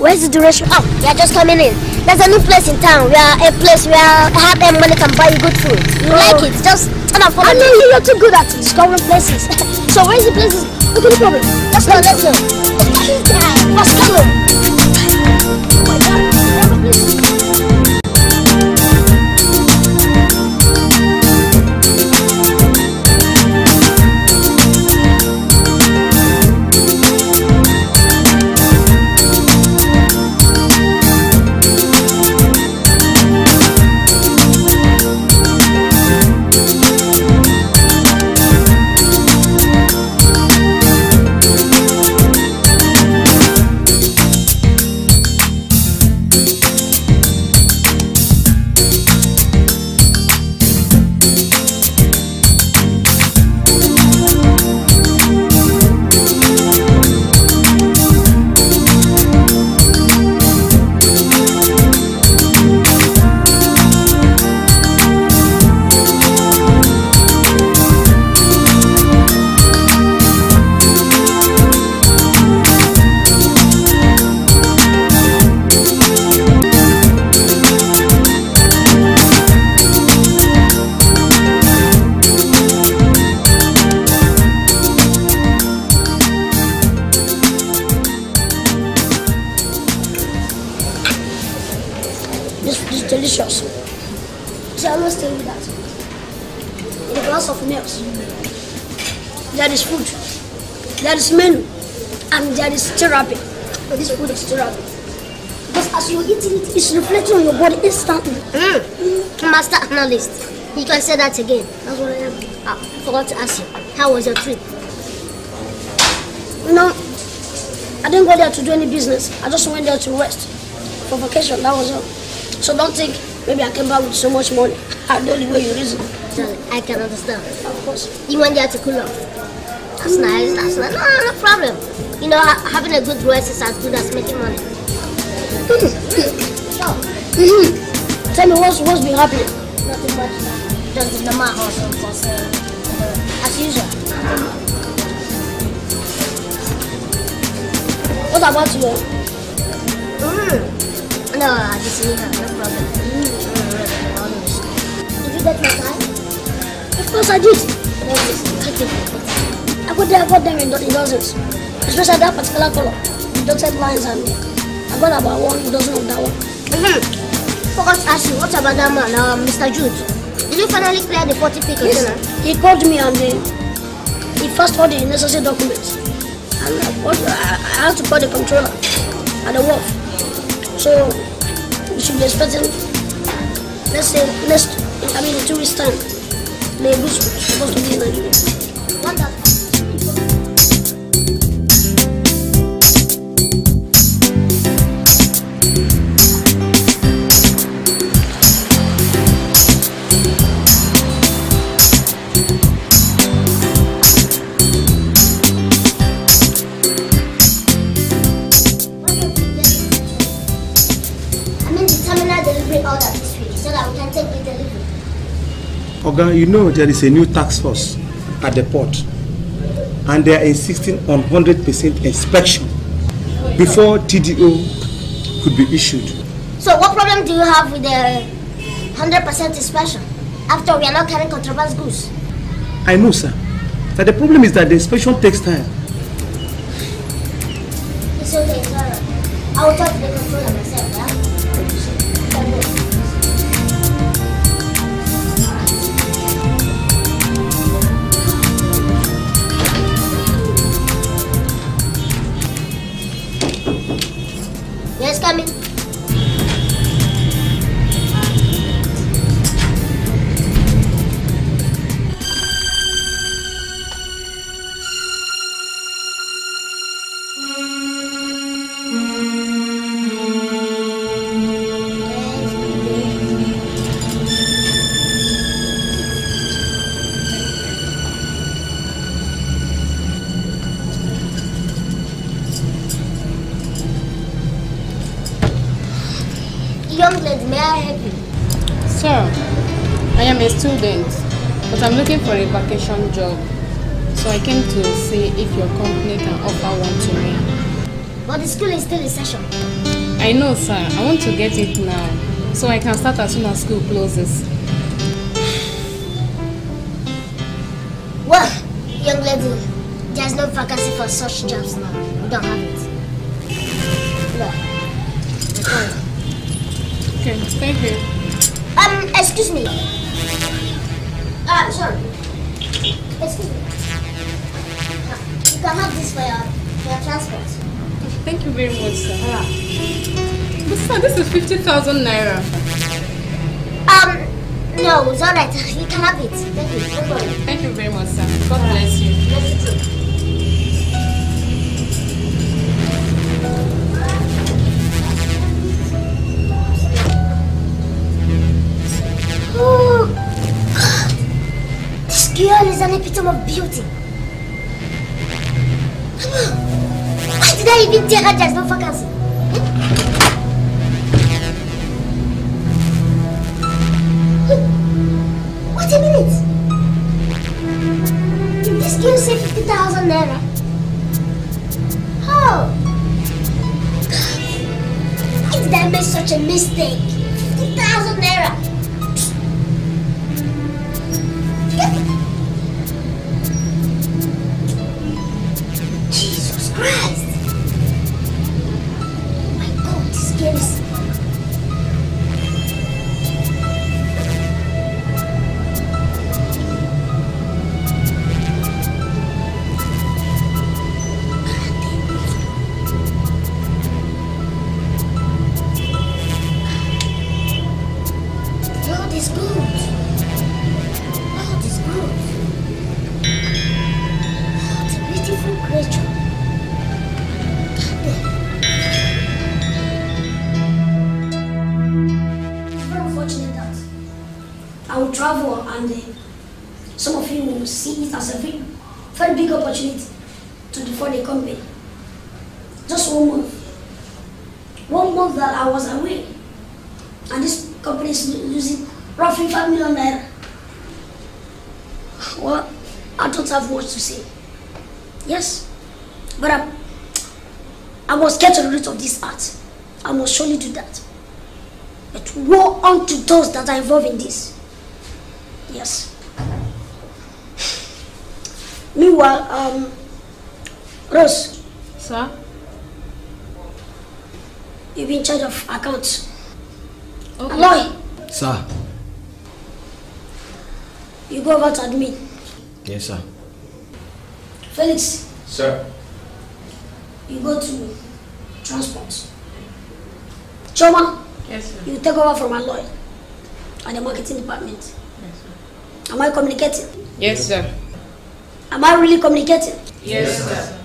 where's the duration? Oh, you're just coming in. There's a new place in town. We are a place where hard earned money can buy you good food. You Oh. like it? Just turn and follow I know you're too good at discovering places. so where's the places? Okay, no problem. Let's go, let's go. Let's go. It's reflecting on your body instantly. Mm. Master analyst. You can say that again. That's what I am. Ah, forgot to ask you. How was your trip? You know, I didn't go there to do any business. I just went there to rest for vacation. That was all. So don't think maybe I came back with so much money. I don't know the way you reason. So I can understand. Of course. You went there to cool off. That's nice. That's nice. No, no, no problem. You know, having a good rest is as good as making money. Mhm. Tell me what's what's been happening. Nothing much. Just the normal hustle, just, uh, as usual. What about you? Mm. No, I just need her. No problem. Mm. Did you get my time? Of course I did. Then just. I got there, I got them in, in dozens. Especially that particular color. Dotted lines and I got about one dozen of that one. Mm-hmm. Forgot to ask you, what about that man, uh, Mr. Jude? Did you finally clear the 40 pick Yes. container? He called me and uh, he first got the necessary documents. And I, what, I, I had to call the controller at the wharf. So we should be expecting, let's say, next, I mean, two weeks' time, the goods supposed to be in Nigeria. Oga, you know there is a new tax force at the port and they are insisting on 100% inspection before TDO could be issued. So what problem do you have with the 100% inspection after we are not carrying contraband goods? I know, sir, that the problem is that the inspection takes time. Young lady, may I help you? Sir, I am a student, but I'm looking for a vacation job. So I came to see if your company can offer one to me. But the school is still in session. I know, sir. I want to get it now. So I can start as soon as school closes. Well, young lady, there's no vacancy for such jobs now. We don't have it. No. Okay, thank you. Um, excuse me. Ah, sorry. Excuse me. You can have this for your, for your transport. Thank you very much, sir. Yeah. But sir, this is 50,000 naira. Um, no, it's alright. You can have it. Thank you. Thank you very much, sir. God bless you. Bless you too. This girl is an epitome of beauty. Why did I even tell her there's no vacancy? Hmm? Wait a minute. Did this girl say 50,000 naira? How? Why did I make such a mistake? 50,000 naira. Are involved in this. Yes. Meanwhile, um, Rose, Sir? you've been in charge of accounts. Okay. Aloy, Sir. you go over to admin. Yes, sir. Felix, Sir. you go to transport. Choma, Yes, sir. you take over from Aloy at the marketing department. Yes, Am I communicating? Yes, sir. Am I really communicating? Yes, sir.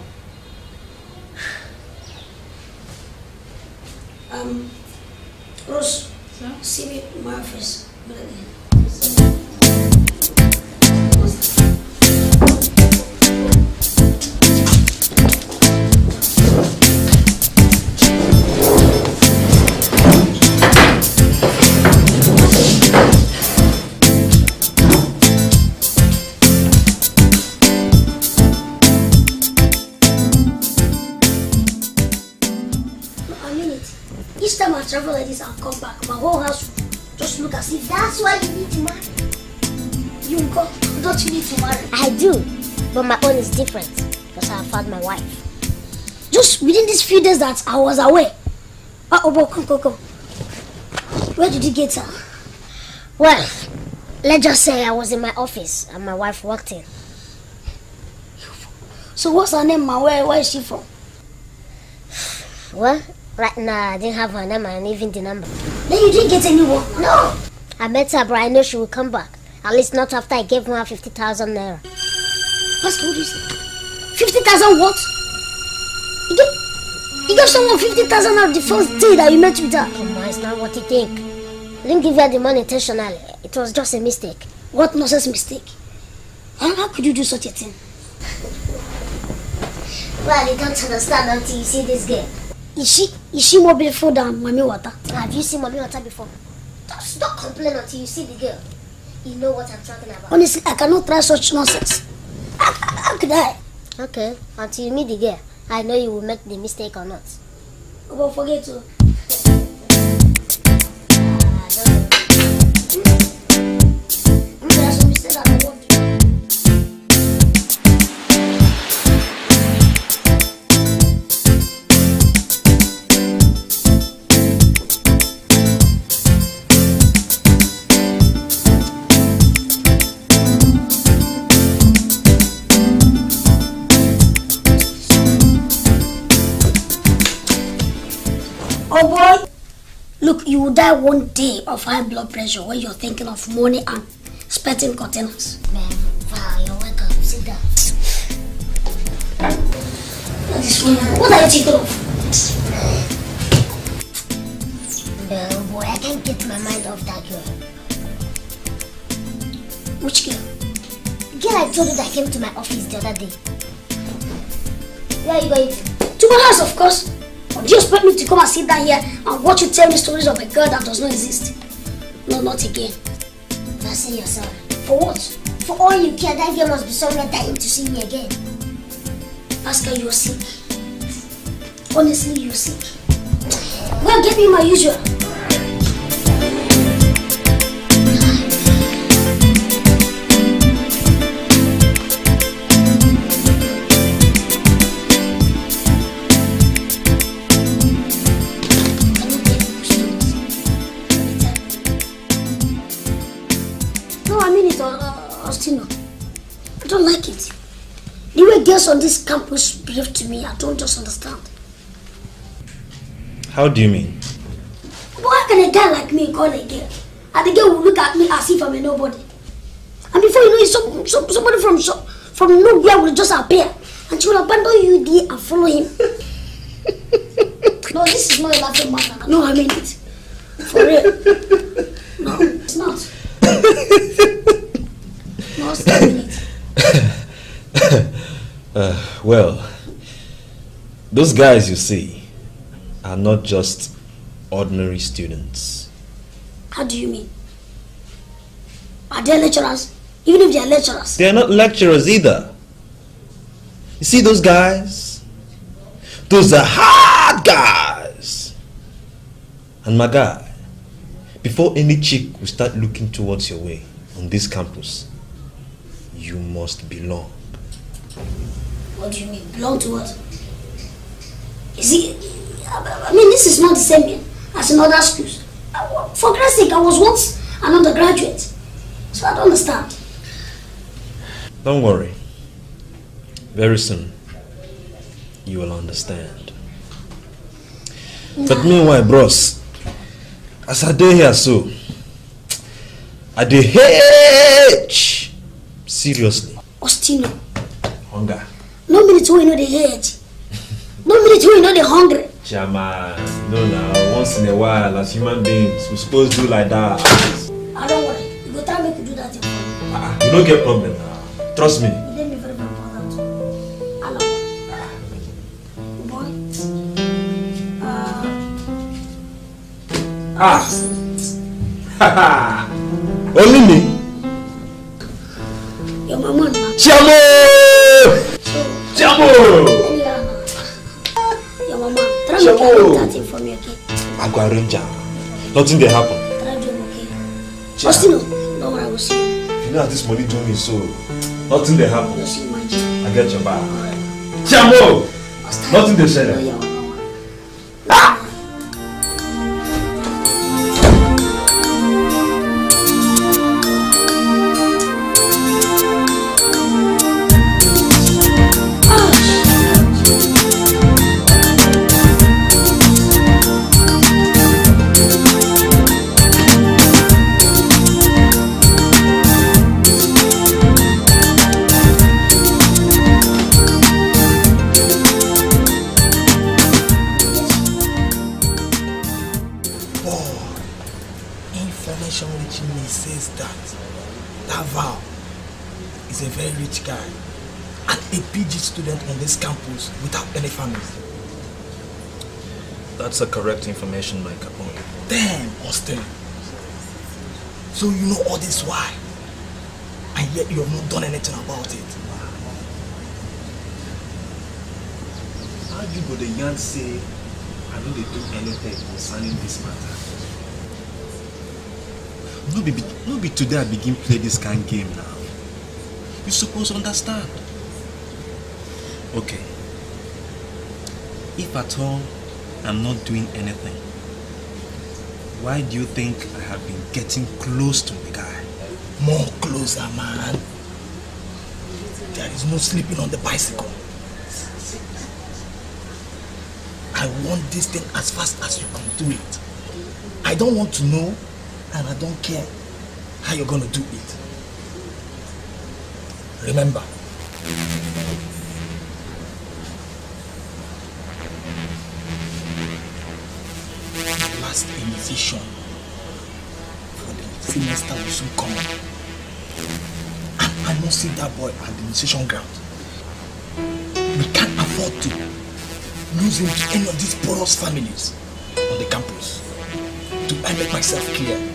Um, Rose, Sir? see me in my office. Each time I travel like this, I'll come back. My whole house just look as if That's why you need to marry. you go. Don't you need to marry? I do, but my own is different because I found my wife. Just within these few days that I was away. Uh oh, but come, come, come. Where did you get her? Well, let's just say I was in my office and my wife walked in. So what's her name, man? Where, where is she from? Well, right now I didn't have her name and even the number. Then you didn't get anyone. No! I met her, but I know she will come back. At least not after I gave her 50,000 naira. What's you say? 50,000 what? You gave, you gave someone 50,000 out of the first day that you met with her. Come on, it's not what you think. I didn't give her the money intentionally. It was just a mistake. What nonsense mistake? How, how could you do such a thing? Well, you don't understand until you see this girl. Is she is she more beautiful than Mami Wata? Have you seen Mami Wata before? Don't complain until you see the girl. You know what I'm talking about. Honestly, I cannot try such nonsense. How, how could I? Okay, until you meet the girl. I know you will make the mistake or not. But forget to. Look, you will die one day of high blood pressure when you're thinking of money and spending containers. Man, wow, you're welcome. Sit down. That is funny. What are you thinking of? No, boy, I can't get my mind off that girl. Which girl? The girl I told you that came to my office the other day. Where are you going to? To my house, of course. Do you expect me to come and sit down here and watch you tell me stories of a girl that does not exist? No, not again. You're sorry. For what? For all you care, that girl must be somewhere dying to see me again. Pascal, you're sick. Honestly, you're sick. Well, get me my usual. Uh, Ostino. I don't like it. The way girls on this campus behave to me, I don't just understand. How do you mean? But how can a guy like me call a girl? And the girl will look at me as if I'm a nobody. And before you know it, some, some, somebody from from nowhere will just appear. And she will abandon you there and follow him. no, this is not a laughing matter. No, I mean it. For real. No, it's not. Uh, well, those guys you see are not just ordinary students. How do you mean? Are they lecturers? Even if they are lecturers. They are not lecturers either. You see those guys? Those are hard guys. And my guy, before any chick will start looking towards your way on this campus, you must belong. What do you mean? Belong to what? Is it? I mean, this is not the same as in other schools. For Christ's sake, I was once an undergraduate. So I don't understand. Don't worry. Very soon, you will understand. But meanwhile, bros, as I dey here so, I dey hate seriously Ostino, hunger. no minute wey know the hate. No minute wey know the hungry. Chama, no now, once in a while, as human beings, we supposed to do like that. I don't worry. You go try make you do that thing for me. Ah, you don't get problem now. Trust me. Dey me. Uh, Ah, only me. Your mama chamo. anyhow na. Your mama. Try you arrange that thing for me, okay? I go arrange am. Nothing dey happen. Try am, okay? Chamo. Ostino, don't worry, I will see you. Know how this money do me so. Nothing dey happen. You'll see. I get your back. Chamo! Nothing dey Oh, information, my Capone. Oh, Damn, Austin. So you know all this why? And yet you have not done anything about it. How do you go the yarn say I no dey do anything concerning this matter? No be no be today I begin play this kind game now. You suppose understand. Okay. If at all I'm not doing anything, why do you think I have been getting close to the guy? More closer, man. There is no sleeping on the bicycle. I want this thing as fast as you can do it. I don't want to know and I don't care how you're gonna do it. Remember, will soon come I must see that boy at the initiation ground. We can't afford to lose him to any of these porous families on the campus. Do I make myself clear?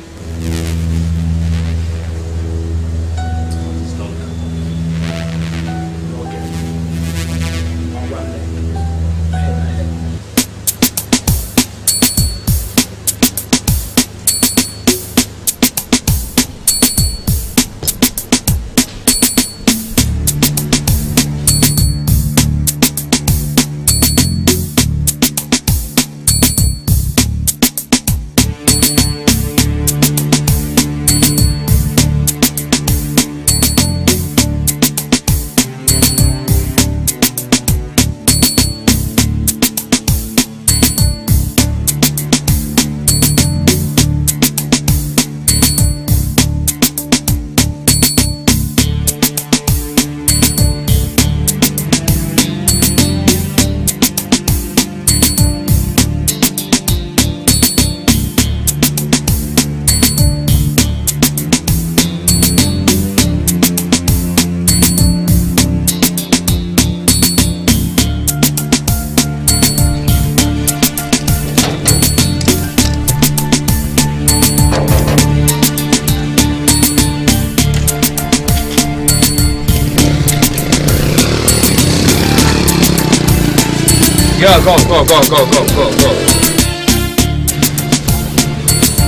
Yeah, go, go, go, go, go, go, go.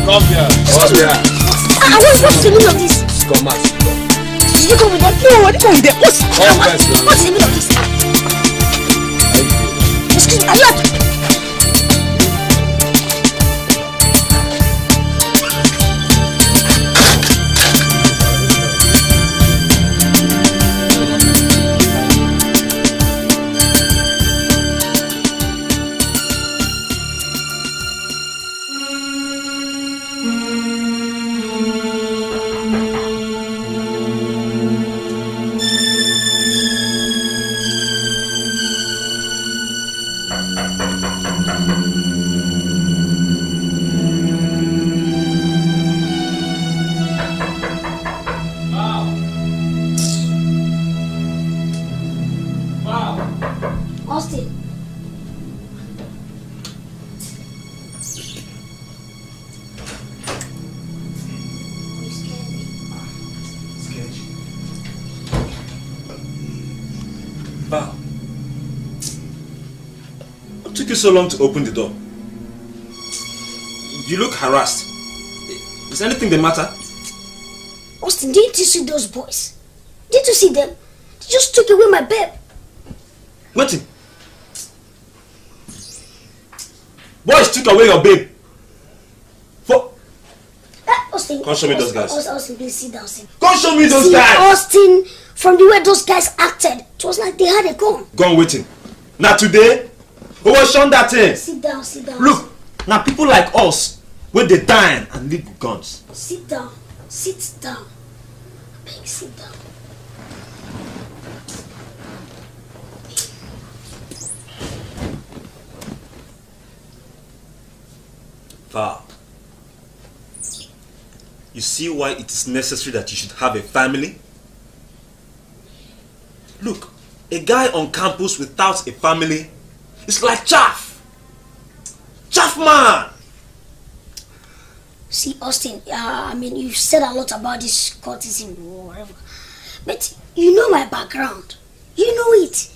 Come here. Come here. Ah, what's, what's the meaning of this? Come. Did you go with that? No, I didn't go with that. What's, Come what, what's the meaning of this? Excuse me, are you at so long to open the door? You look harassed. Is anything the matter? Austin, didn't you see those boys? Did you see them? They just took away my babe. Waiting. Boys took away your babe. For Austin. Come show me those Austin, guys. Austin, Austin, please sit down, Austin. Come show me those See, guys. Austin, from the way those guys acted, it was like they had a gun. Gone waiting. Now today, who was shown that thing? Sit down, sit down. Look, now people like us, where they dying and live with guns. Sit down. Sit down. Beg, sit down. Val, you see why it is necessary that you should have a family? Look, a guy on campus without a family is like chaff. Chaff man! See, Austin, uh, I mean, you've said a lot about this courtesan or whatever. But you know my background. You know it.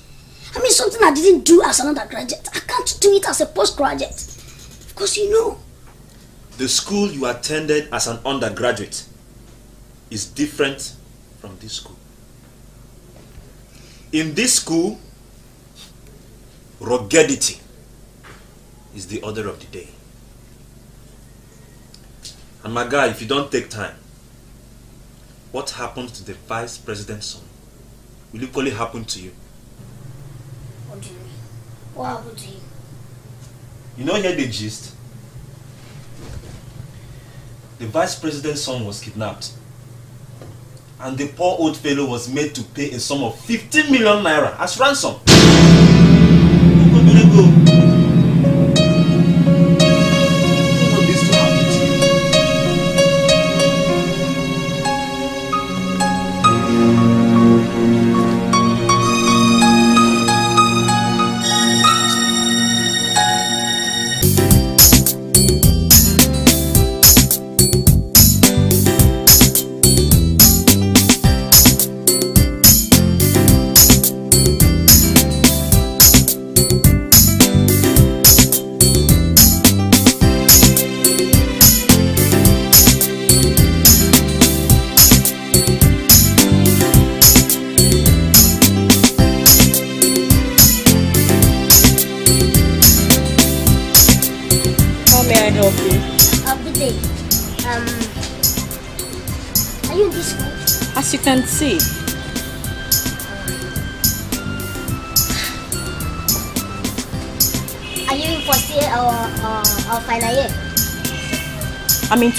I mean, something I didn't do as an undergraduate. I can't do it as a postgraduate. Because you know. The school you attended as an undergraduate is different from this school. In this school, ruggedity is the order of the day. And my guy, if you don't take time, what happens to the vice president's son will equally happen to you. What do you mean? What happened to you? You know here the gist? The vice president's son was kidnapped. And the poor old fellow was made to pay a sum of 15 million naira as ransom.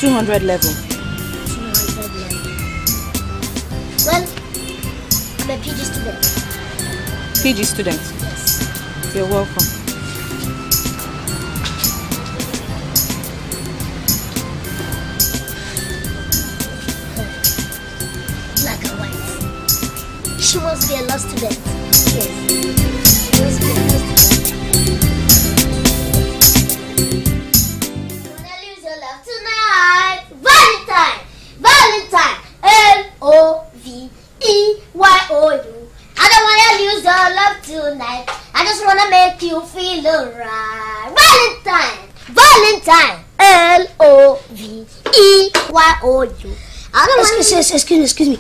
200 level. 200 level. Well, I'm a PG student. PG student. Me, excuse me.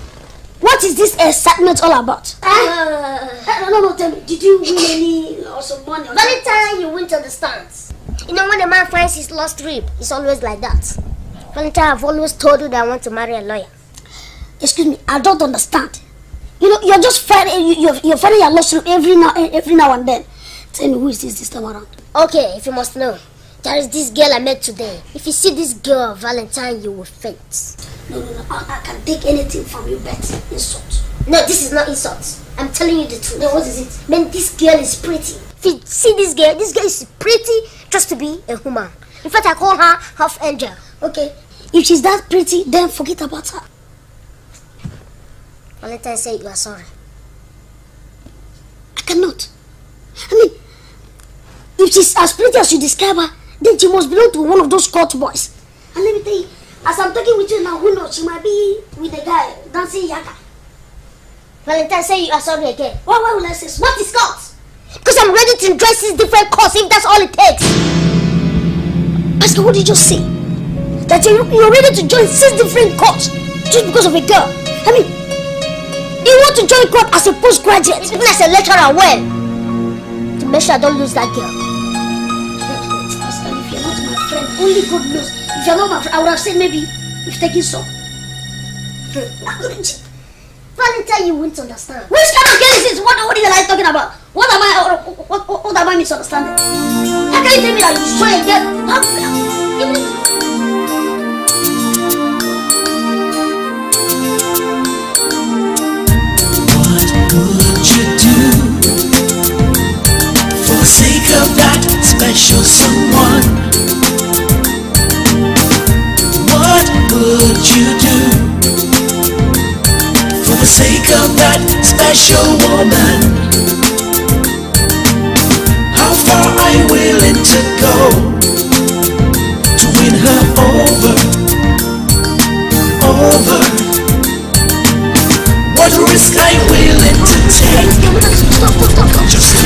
What is this excitement all about? Uh, Uh, no, no, tell me. Did you win any or some money? Valentine, you the stands. You know when a man finds his lost rib, it's always like that. Valentine, I've always told you that I want to marry a lawyer. Excuse me, I don't understand. You know, you're just finding you, you're, you're finding your lost rib every now every now and then. Tell me who is this this time around? Okay, if you must know, there is this girl I met today. If you see this girl, Valentine, you will faint. No, no, no. I, I can take anything from you, but insult. No, this is not insult. I'm telling you the truth. Then what is it? Man, this girl is pretty. If you see this girl, this girl is pretty just to be a human. In fact, I call her half angel. Okay. If she's that pretty, then forget about her. Valentine said you are sorry. I cannot. I mean, if she's as pretty as you describe her, then she must belong to one of those court boys. And let me tell you, as I'm talking with you now, who knows? She might be with a guy dancing yaka. Valentine say you are sorry again. Why, why will I say so? What is court? Because I'm ready to dress these different courts if that's all it takes. Pastor, what did you say? That you're, you're ready to join six different courts just because of a girl. I mean, you want to join court as a postgraduate. Even as a lecturer, well, to make sure I don't lose that girl. Only God knows. If you're not my friend, I would have said maybe if taking some. Which Valentine, you won't understand. Which kind of girl is this? What, what is the guy talking about? What am I, what, what, what, what am I misunderstanding? How can you tell me that you saw a girl? How, even, What would you do for the sake of that special woman? How far are you willing to go to win her over? Over. What risk are you willing to take? stop, stop, stop, stop. Just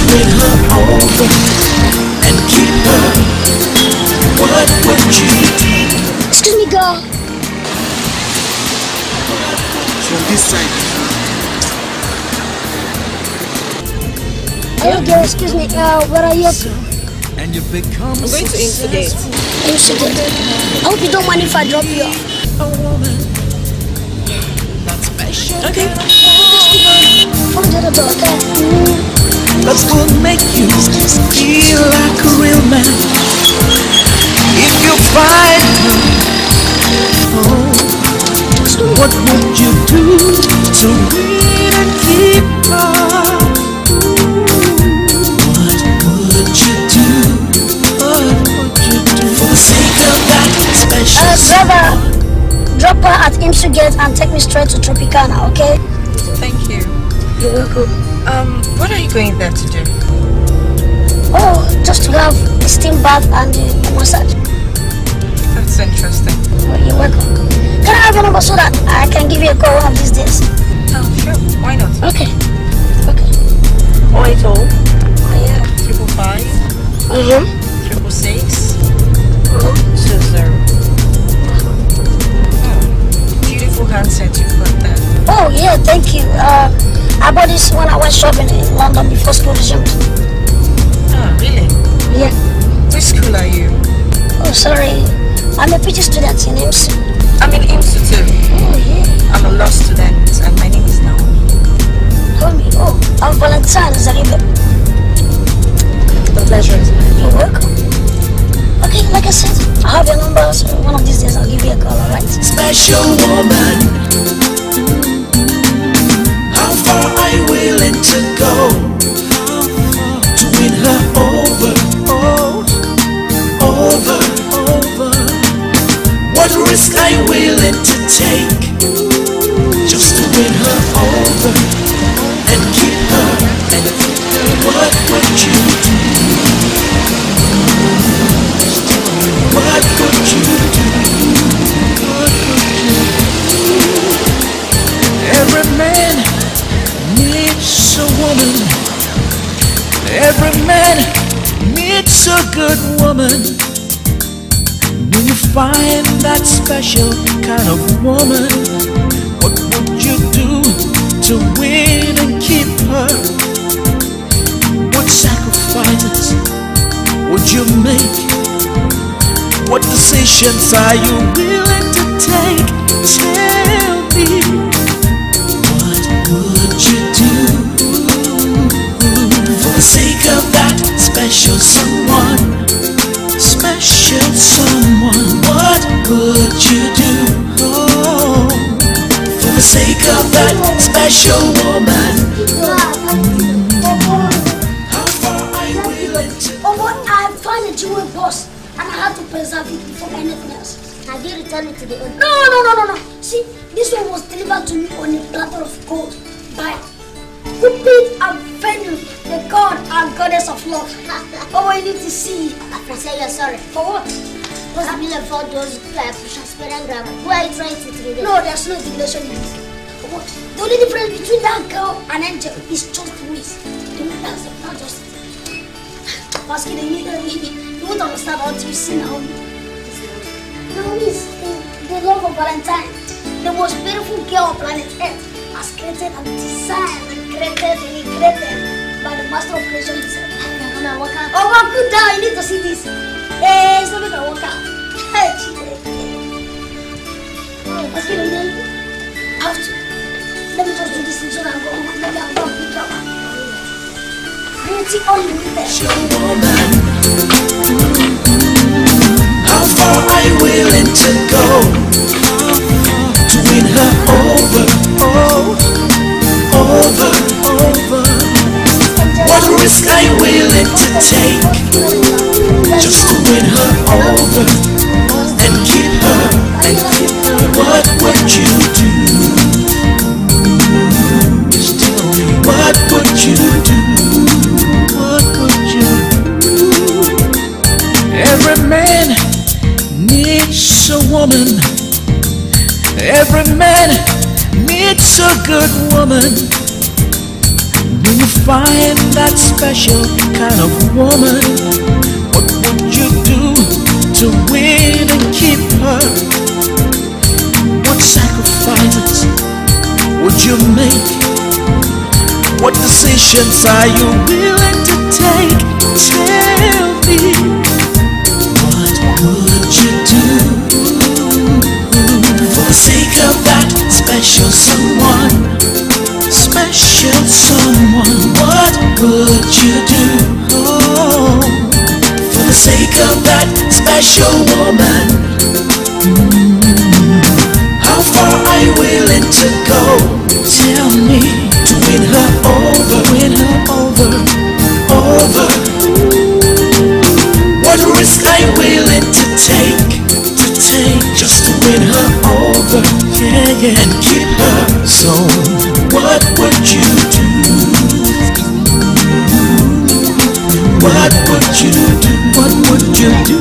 this side. Hello, girl, excuse me. Uh, where are you up to? And you become I'm going to instigate. Incident. I hope you don't mind if I drop you off. a special Okay. From the other door, okay? that will make you feel like a real man. If you find her, oh, what would you do to win and keep her? What would you do? What would you do for the sake of that special Uh, driver, drop her at IMSU gate and take me straight to Tropicana, okay? Thank you. You're welcome. Um, what are you going there to do? Oh, just to have a steam bath and a massage. That's interesting. Oh, you're welcome. Can I have your number so that I can give you a call one of these days? Oh, sure. Why not? Okay. Okay. Oh, it's all. Oh, yeah. Triple five, Mm-hmm. triple six, two zero. Oh, beautiful handset you've got there. Oh, yeah, thank you. Uh, I bought this when I went shopping in London before school resumed. Oh, really? Yeah. Which school are you? Oh, sorry. I'm a PG student in IMS. I'm in Institute. Oh, yeah. I'm a law student, and my name is Naomi. Call me. Oh, I'm Valentine Zaribe. The pleasure is mine. You're welcome. Okay, like I said, I have your number, so one of these days I'll give you a call, alright? special woman. How far are you willing to go risk are you willing to take just to win her over and keep her? And what would you do? What would you do? Every man needs a woman. Every man needs a good woman. Find that special kind of woman, what would you do to win and keep her? What sacrifices would you make? What decisions are you willing to take? Tell me. What would you do for the sake of that special someone? Special someone. Special woman? How far are you willing to? Oh, but I found a jewel box and I had to preserve it before anything else. Have you returned it to the owner? No, no, no, no, no. See, this one was delivered to me on a platter of gold by Cupid and Venus, the god and goddess of love. oh, I need to see. I say you're sorry. For what? What's the meaning of all those uh, transparent grammar? Who are you trying to treat them? No, there's no integration in it. What? The only difference between that girl and Angel is just ways. The that's it, not just. Pascal, you, you, won't understand until you see Naomi. Naomi is the, the love of Valentine, the most beautiful girl on planet Earth, as created and designed and created and created by the master of creation himself. Come on, walk out. Oh, well, good down, you need to see this. Hey, so make a walk out. Hey, Chide. Pascal, I have to. Let me just do this that I'm going home. You willing to go to win her over? Over, over. What risk are you willing to take just to win her over and keep her and keep her? What would you do? You do? What would you do? Every man needs a woman. Every man needs a good woman. When you find that special kind of woman, what would you do to win and keep her? What sacrifices would you make? What decisions are you willing to take? Tell me, what would you do for the sake of that special someone? Special someone, what would you do? For the sake of that special woman. Hmm. How far are you willing to go? Take, to take just to win her over? Yeah, yeah, and keep her. So, what would you do? What would you do? What would you do?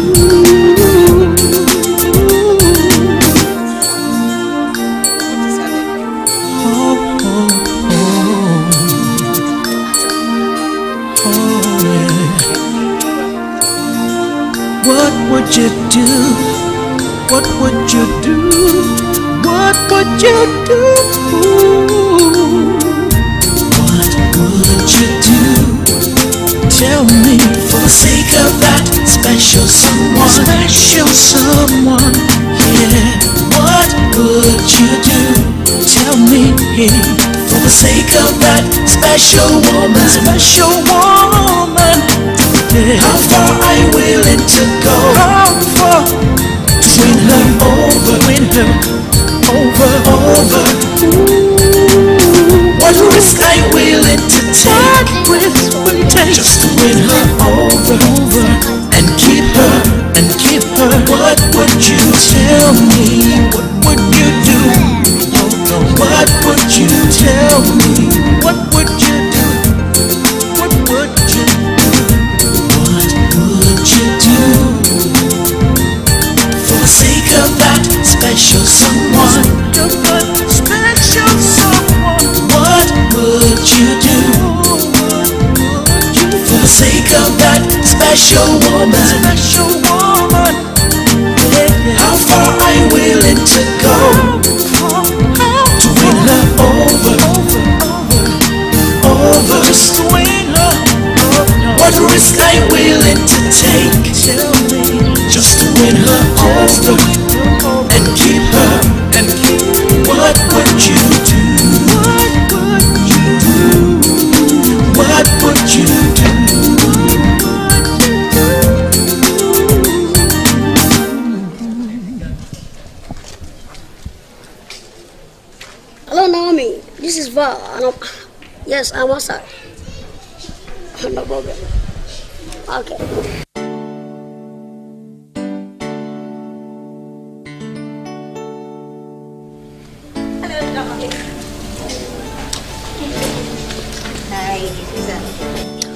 Okay.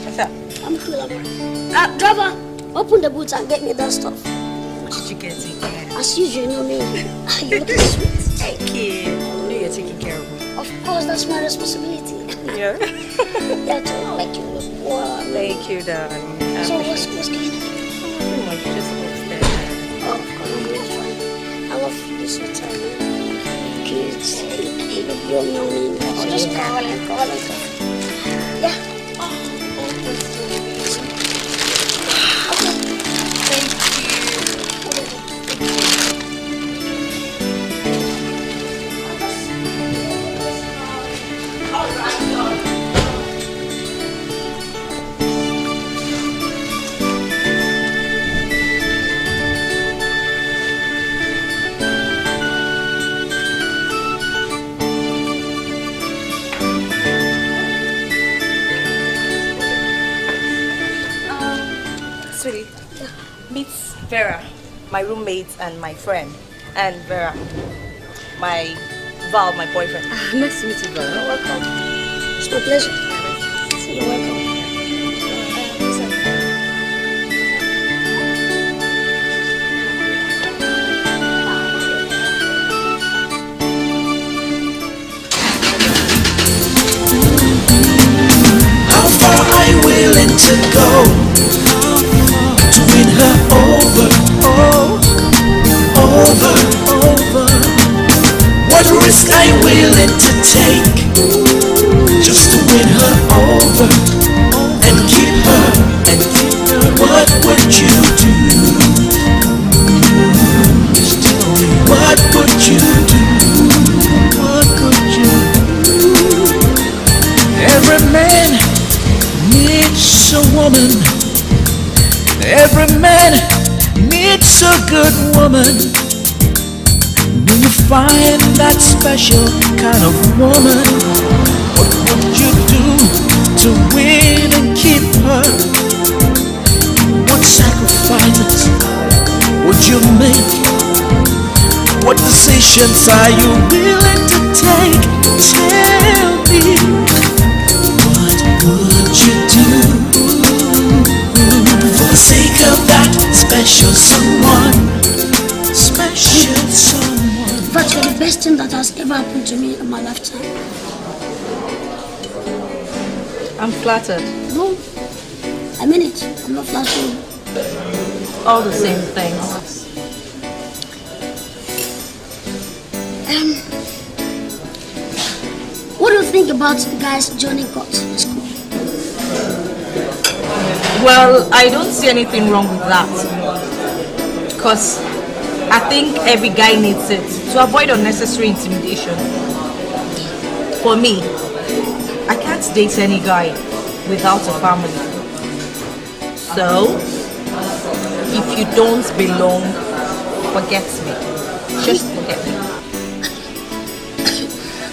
What's up? I'm. I'm right. Uh, driver, open the boots and get me that stuff. What did you get in here? As usual, you know me. you look sweet. Thank you. I know you're taking care of me. Of course, that's my responsibility. Yeah. yeah, to make you look well. Thank you, darling. I So what's, what's going on? Much, just. Oh, I'm. I love this hotel. Kids, you look young, young. I'll just call and call and call. My roommate and my friend. And Vera, my Val, my boyfriend. Ah, nice to meet you, Vera. You're welcome. It's my pleasure. You're welcome. How far are you willing to go over, over? What risk are you willing to take just to win her over and keep her and keep her. What would you do? What would you do? What would you do? Every man needs a woman. Every man needs a good woman. Find that special kind of woman, what would you do to win and keep her? What sacrifices would you make? What decisions are you willing to take? Tell me, what would you do for the sake of that special someone? Happened to me in my lifetime. I'm flattered. No, I mean it. I'm not flattering. All the same things. Um, what do you think about the guys joining court in school? Well, I don't see anything wrong with that. Because I think every guy needs it to avoid unnecessary intimidation. For me, I can't date any guy without a family. So, if you don't belong, forget me. Just forget me.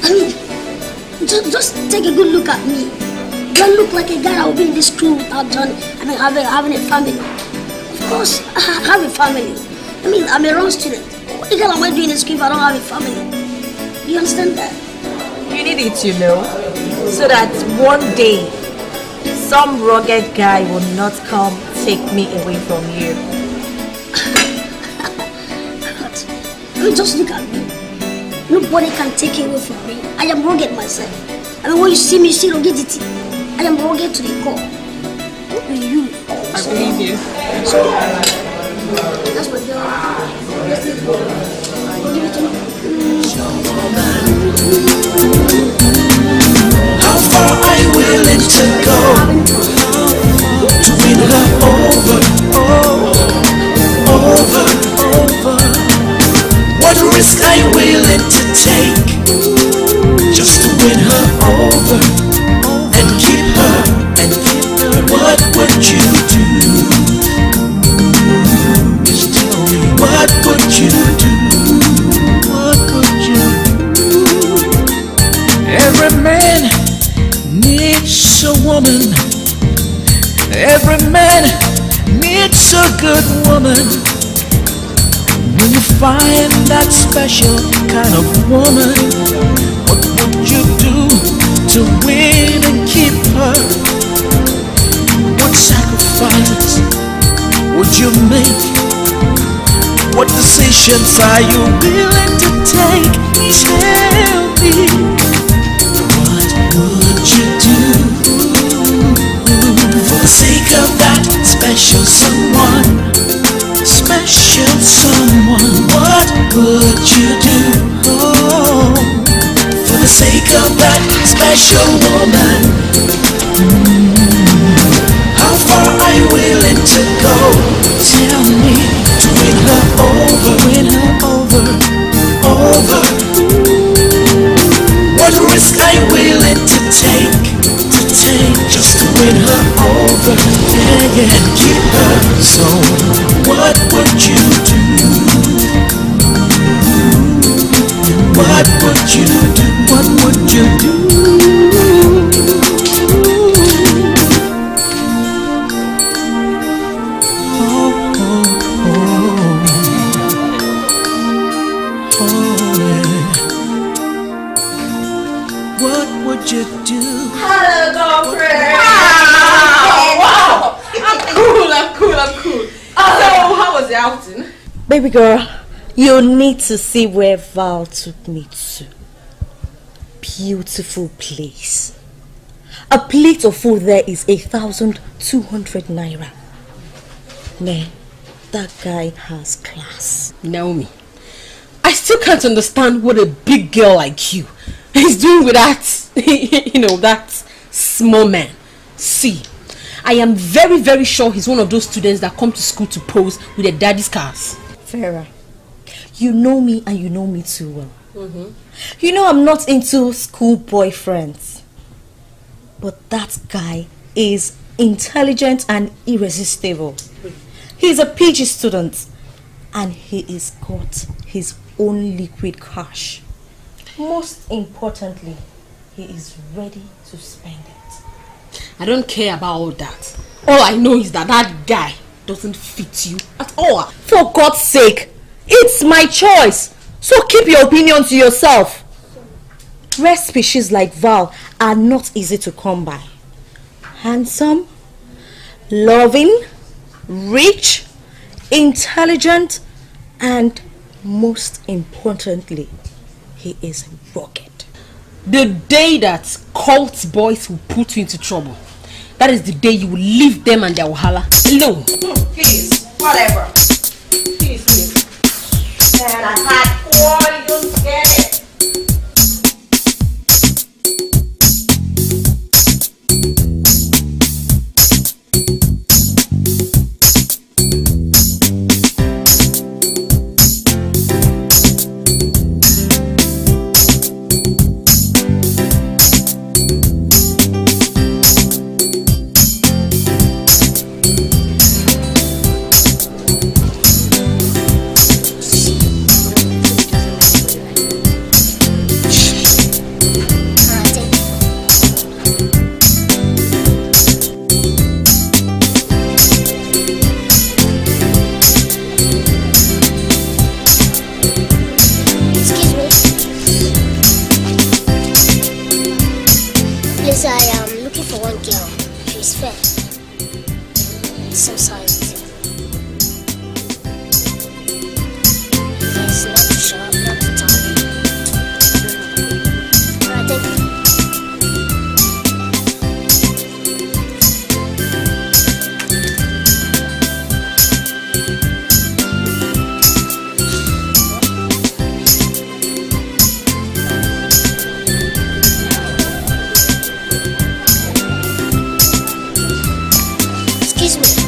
I mean, just, just take a good look at me. Don't look like a guy that will be in this school without Johnny? I mean, having, having a family. Of course, I have a family. I mean, I'm a wrong student. What the hell am I doing in school if I don't have a family? You understand that? You need it, you know, so that one day some rugged guy will not come take me away from you. Mean, just look at me. Nobody can take it away from me. I am rugged myself. I mean, when you see me, you see ruggedity. I am rugged to the core. What are you? I believe you. So, that's what Let's How far willing to go to win her over, over, over? What risk willing to take just to win her over woman. When you find that special kind of woman, what would you do to win and keep her? What sacrifices would you make? What decisions are you willing to take? Tell me. What would you do for the sake of that special someone? Special someone. What would you do oh, for the sake of that special woman? How far are you willing to go? Tell me to win her over, win her over, over. What risk are you willing to take, to take just to win her over, yeah, yeah, and keep her? So, what would What would you do? What would you do? Oh, oh, oh. Oh, yeah. What would you do? Hello, girlfriend. wow! I'm cool, I'm cool, I'm cool. Oh. So, how was the outing? Baby girl, you need to see where Val took me to. Beautiful place. A plate of food there is a thousand two hundred naira. Man, that guy has class. Naomi, I still can't understand what a big girl like you is doing with that, you know, that small man. See, I am very, very sure he's one of those students that come to school to pose with their daddy's cars. Farah, you know me and you know me too well. Mm-hmm. You know I'm not into school boyfriends. But that guy is intelligent and irresistible. He's a PG student and he is got his own liquid cash. Most importantly, he is ready to spend it. I don't care about all that. All I know is that that guy doesn't fit you at all. For God's sake, it's my choice. So keep your opinion to yourself. Rare species like Val are not easy to come by. Handsome, loving, rich, intelligent, and most importantly, he is rugged. The day that cult boys will put you into trouble, that is the day you will leave them and their wahala alone. Please, whatever. Please, please. And I had four, you get it. Excuse me.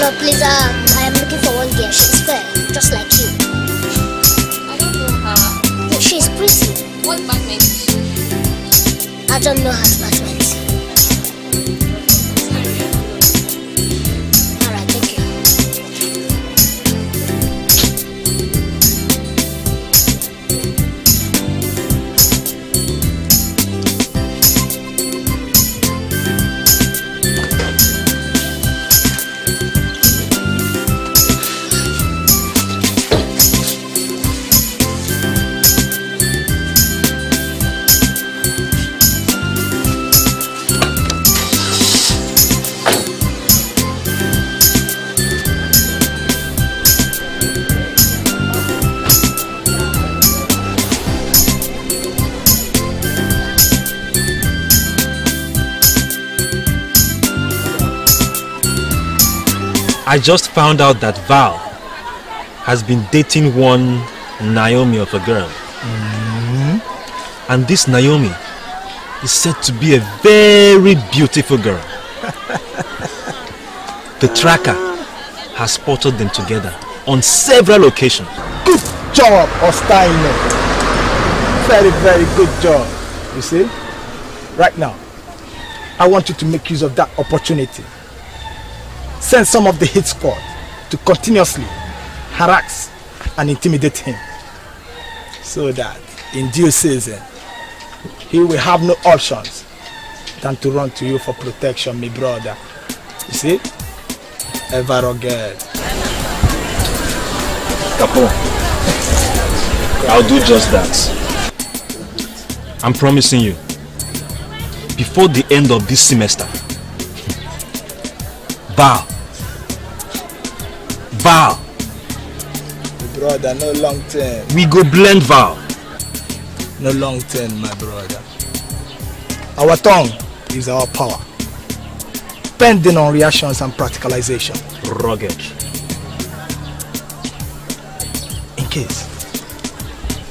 No, please, um, I am looking for one girl. She's fair, just like you. I don't know her. She's pretty. What department is she? I don't know her department. I just found out that Val has been dating one Naomi of a girl. Mm-hmm. And this Naomi is said to be a very beautiful girl. the tracker has spotted them together on several occasions. Good job, Ostaino. Very, very good job. You see? Right now, I want you to make use of that opportunity. Send some of the hit squad to continuously harass and intimidate him. So that in due season, he will have no options than to run to you for protection, my brother. You see? Ever again. Capo, I'll do just that. I'm promising you, before the end of this semester, Val, Val, My brother, no long term. we go blend Val. No long term, my brother. Our tongue is our power. Pending on reactions and practicalization. Rugged. In case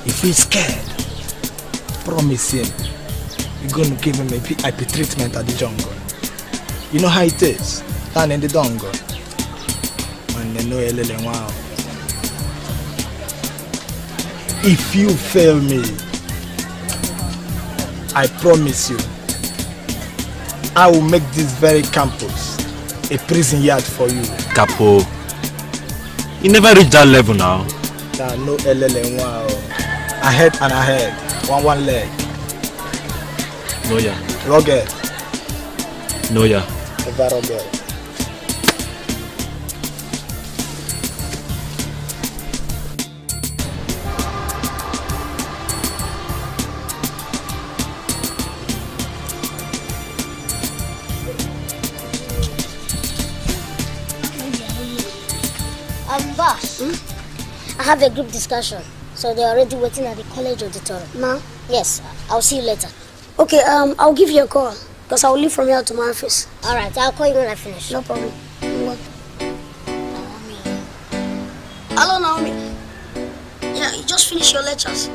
if he's scared, promise him you're going to give him a IP treatment at the jungle. You know how it is. Down in the jungle. Little wow. If you fail me, I promise you, I will make this very campus a prison yard for you. Capo, you never reached that level now. Nah, no LLN wow. Ahead and ahead. One one leg. No, yeah. Rugged. No, yeah. Never rugged. Boss. I have a group discussion. So they're already waiting at the college auditorium. Now? Yes, I'll see you later. Okay, um, I'll give you a call. Because I'll leave from here to my office. Alright, I'll call you when I finish. No problem. What? Hello, Naomi. Yeah, you just finished your lectures.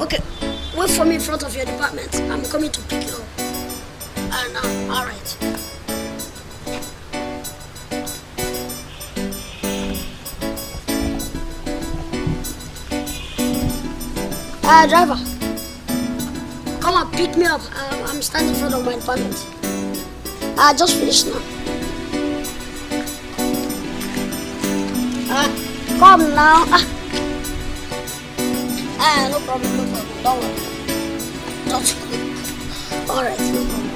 Okay, wait for me in front of your department. I'm coming to pick you up. Uh, now, all Uh, driver, come on, pick me up. Um, I'm standing in front of my apartment. I just finished now. Uh, come now. Ah. Ah, no problem, no problem. Don't worry. Don't worry. All right, no problem.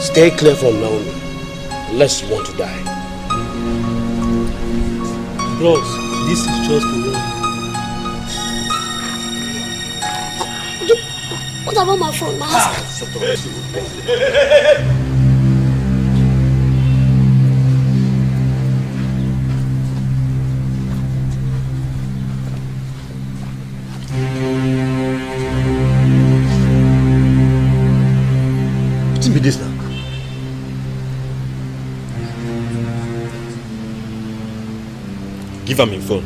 Stay clear from Naomi, unless you want to die. Bros, this is just a warning. What about my phone? My husband? Wetin Give am him phone.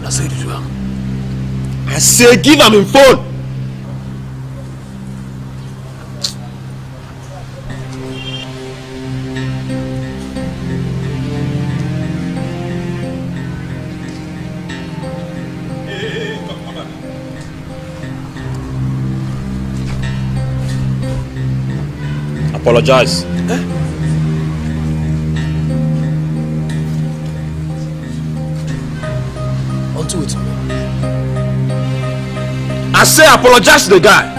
Na so you dey do am. I say give am him phone. Apologize. Unto I say apologize to the guy.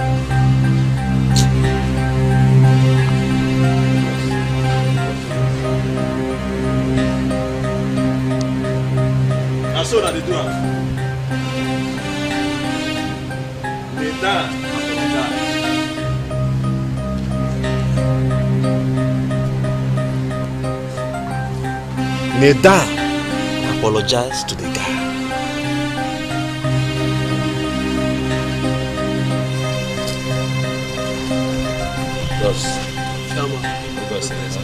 So na dey do am. Dey down, apologize. Kneel down. Apologize to the guy. We go see this.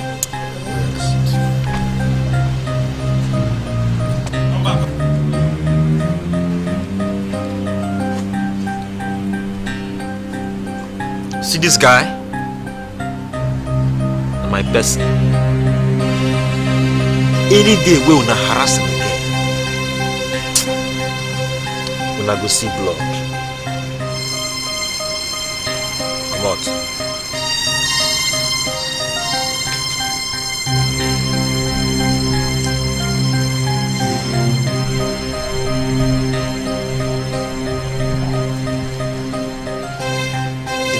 Guy? Na my person. Any day wey una harass him again, una go see blood.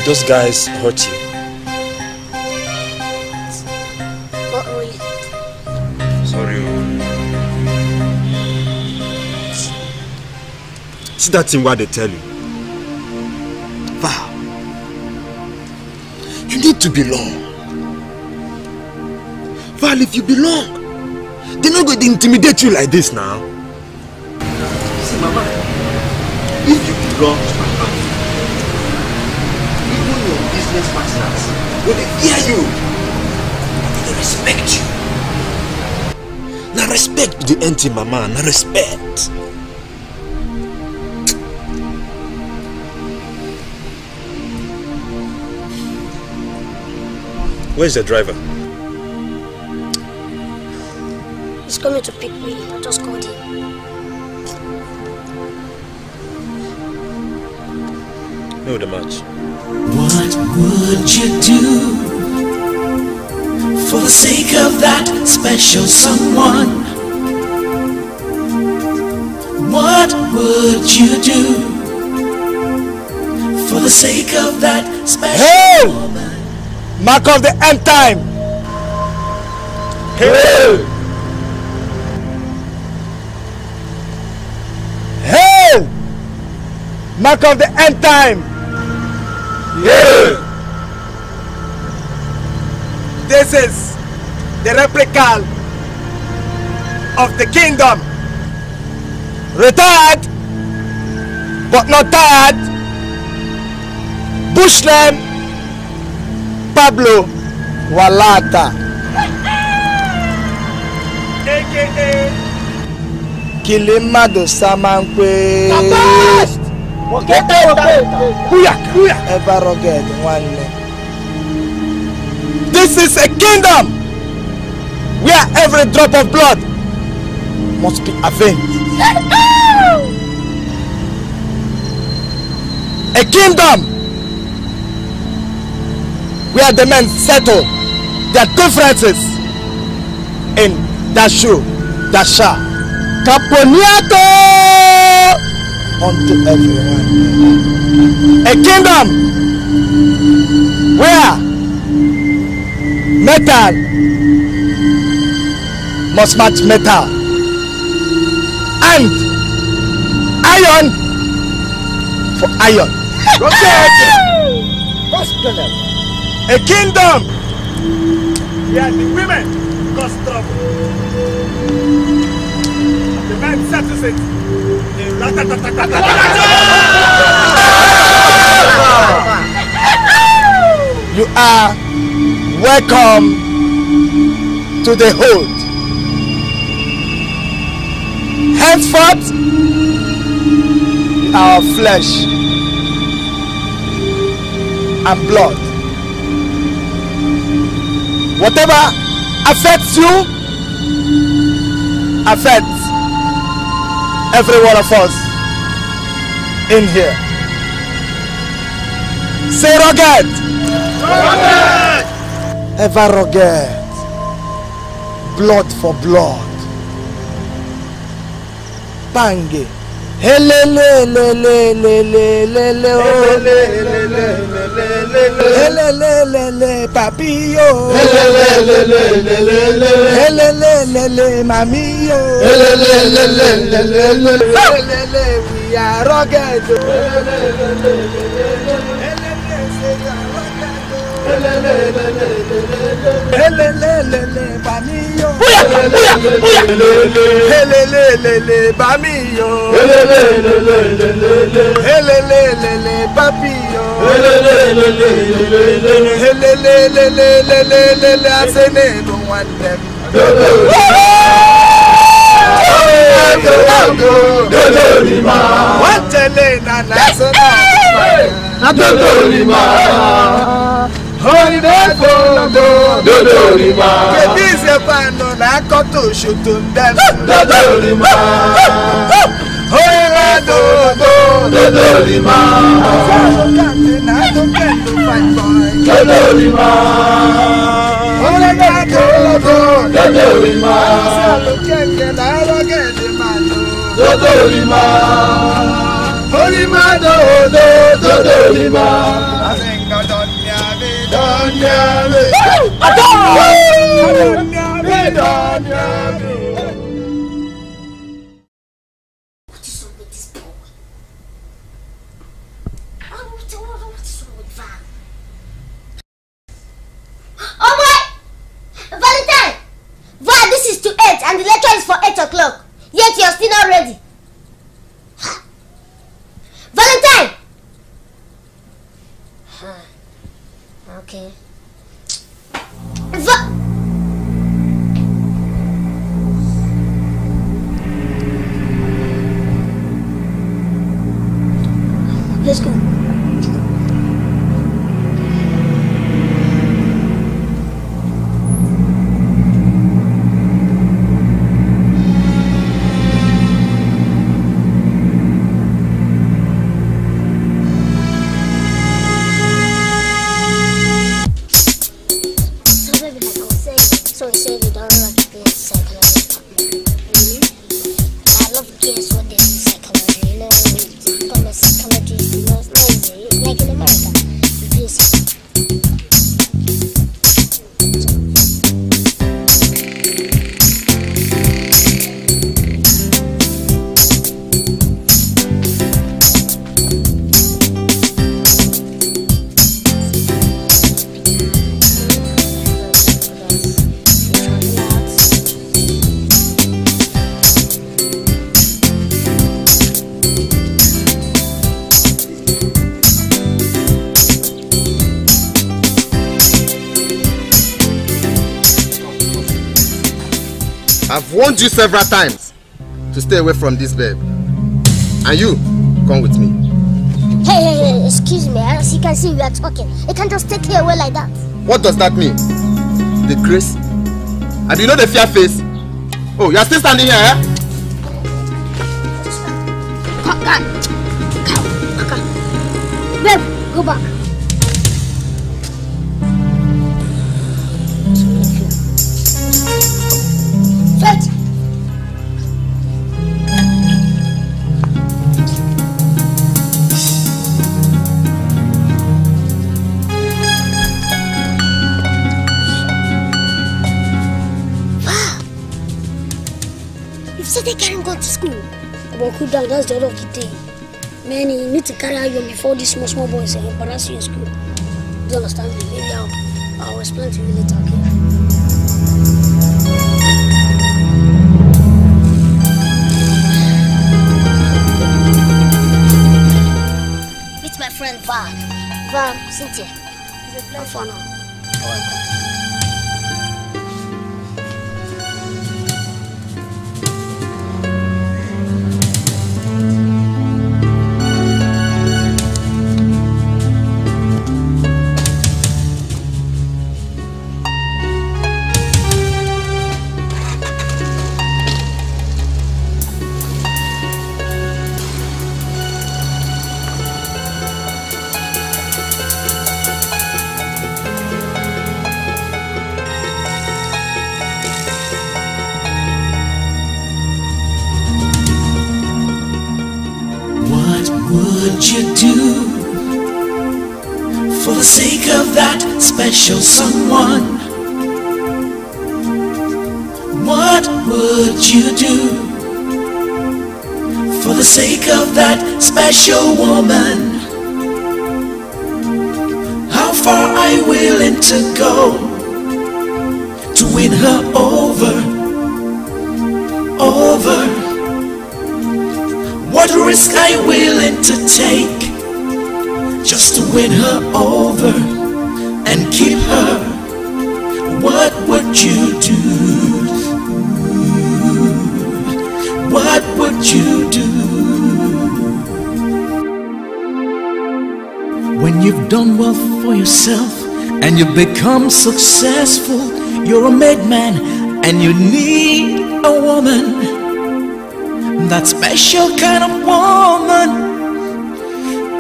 Those guys hurt you? Not really. Sorry. Oh. See that thing what they tell you? Val, you need to belong. Val, if you belong, they're not going to intimidate you like this now. See, Mama, if you belong respect be the end thing mama na respect. Where's the driver? He's coming to pick me. I just called him. No, the match. What would you do for the sake of that special someone? Would you do for the sake of that special Hey! Mark of the end time. Hey! Hey! Mark of the end time. Yeah! This is the replica of the kingdom. Retired, but not that. Bushland Pablo Walata. AKA Kilimado Samankwe. Ever rugged one. This is a kingdom where every drop of blood must be avenged. A kingdom where the men settle their differences in Dashu, Dasha, Caponiato unto everyone. A kingdom where metal must match metal. And iron for iron. A kingdom where the women cause trouble. The men settles it. You are welcome to the hold. Henceforth, our flesh and blood whatever affects you affects every one of us in here. Say rugged. Rugged. Ever rugged. Blood for blood. Bange. Helelelelelelelele oh. Helelelelele papi yo. Helelelelele mami yo. Helelelelele we are rugged. elelelele bá mi yọ̀. bóyá bóyá bóyá. elelelele bá mi yọ̀. elelelele. elelelele bá mi yọ̀. elelelele. elelelele asene nu wa lẹ. Dodo ni ma. Wọ́n tẹ̀lé ìlànà sọ́nà. Dodo ni ma oríire gbòǹdò dòdò rí ma. kèbí ìṣèpàánù làákọ́tò ṣòtò ń dẹ́nu. dòdò rí ma. oríire gbòǹdò dòdò rí ma. ọ̀sẹ̀ àlùkàtì náà tó kẹ́lò fàìbọn. dòdò rí ma. oríire gbòǹdò dòdò rí ma. ọ̀sẹ̀ àlùkàtì náà lọ́gẹ̀dẹ̀ máa lò. dòdò rí ma. orí má dòdò dòdò rí ma. Me. What what? Oh my! Valentine! Val, this is to 8 and the lecture is for 8 o'clock. Yet you're still not ready. Valentine! Huh. Okay. The Let's go. You several times to stay away from this babe. And you, come with me. Hey, hey, hey, excuse me. As you can see, we are talking. You can't just take her away like that. What does that mean? The grace? And you know the fear face? Oh, you are still standing here, eh? Come, come. Come. Babe, go back. Cool down, that's the end of the you need to carry out your before these small, small boys and embarrass you in school. Do you understand me? Maybe I'll, I'll explain to you later, okay? Friend Val. Val, Cynthia. Have fun now. Special someone? What would you do for the sake of that special woman? How far are you willing to go to win her over? Over. What risk are you willing to take just to win her over keep her? What would you do? What would you do? When you've done well for yourself and you've become successful, you're a made man and you need a woman that special kind of woman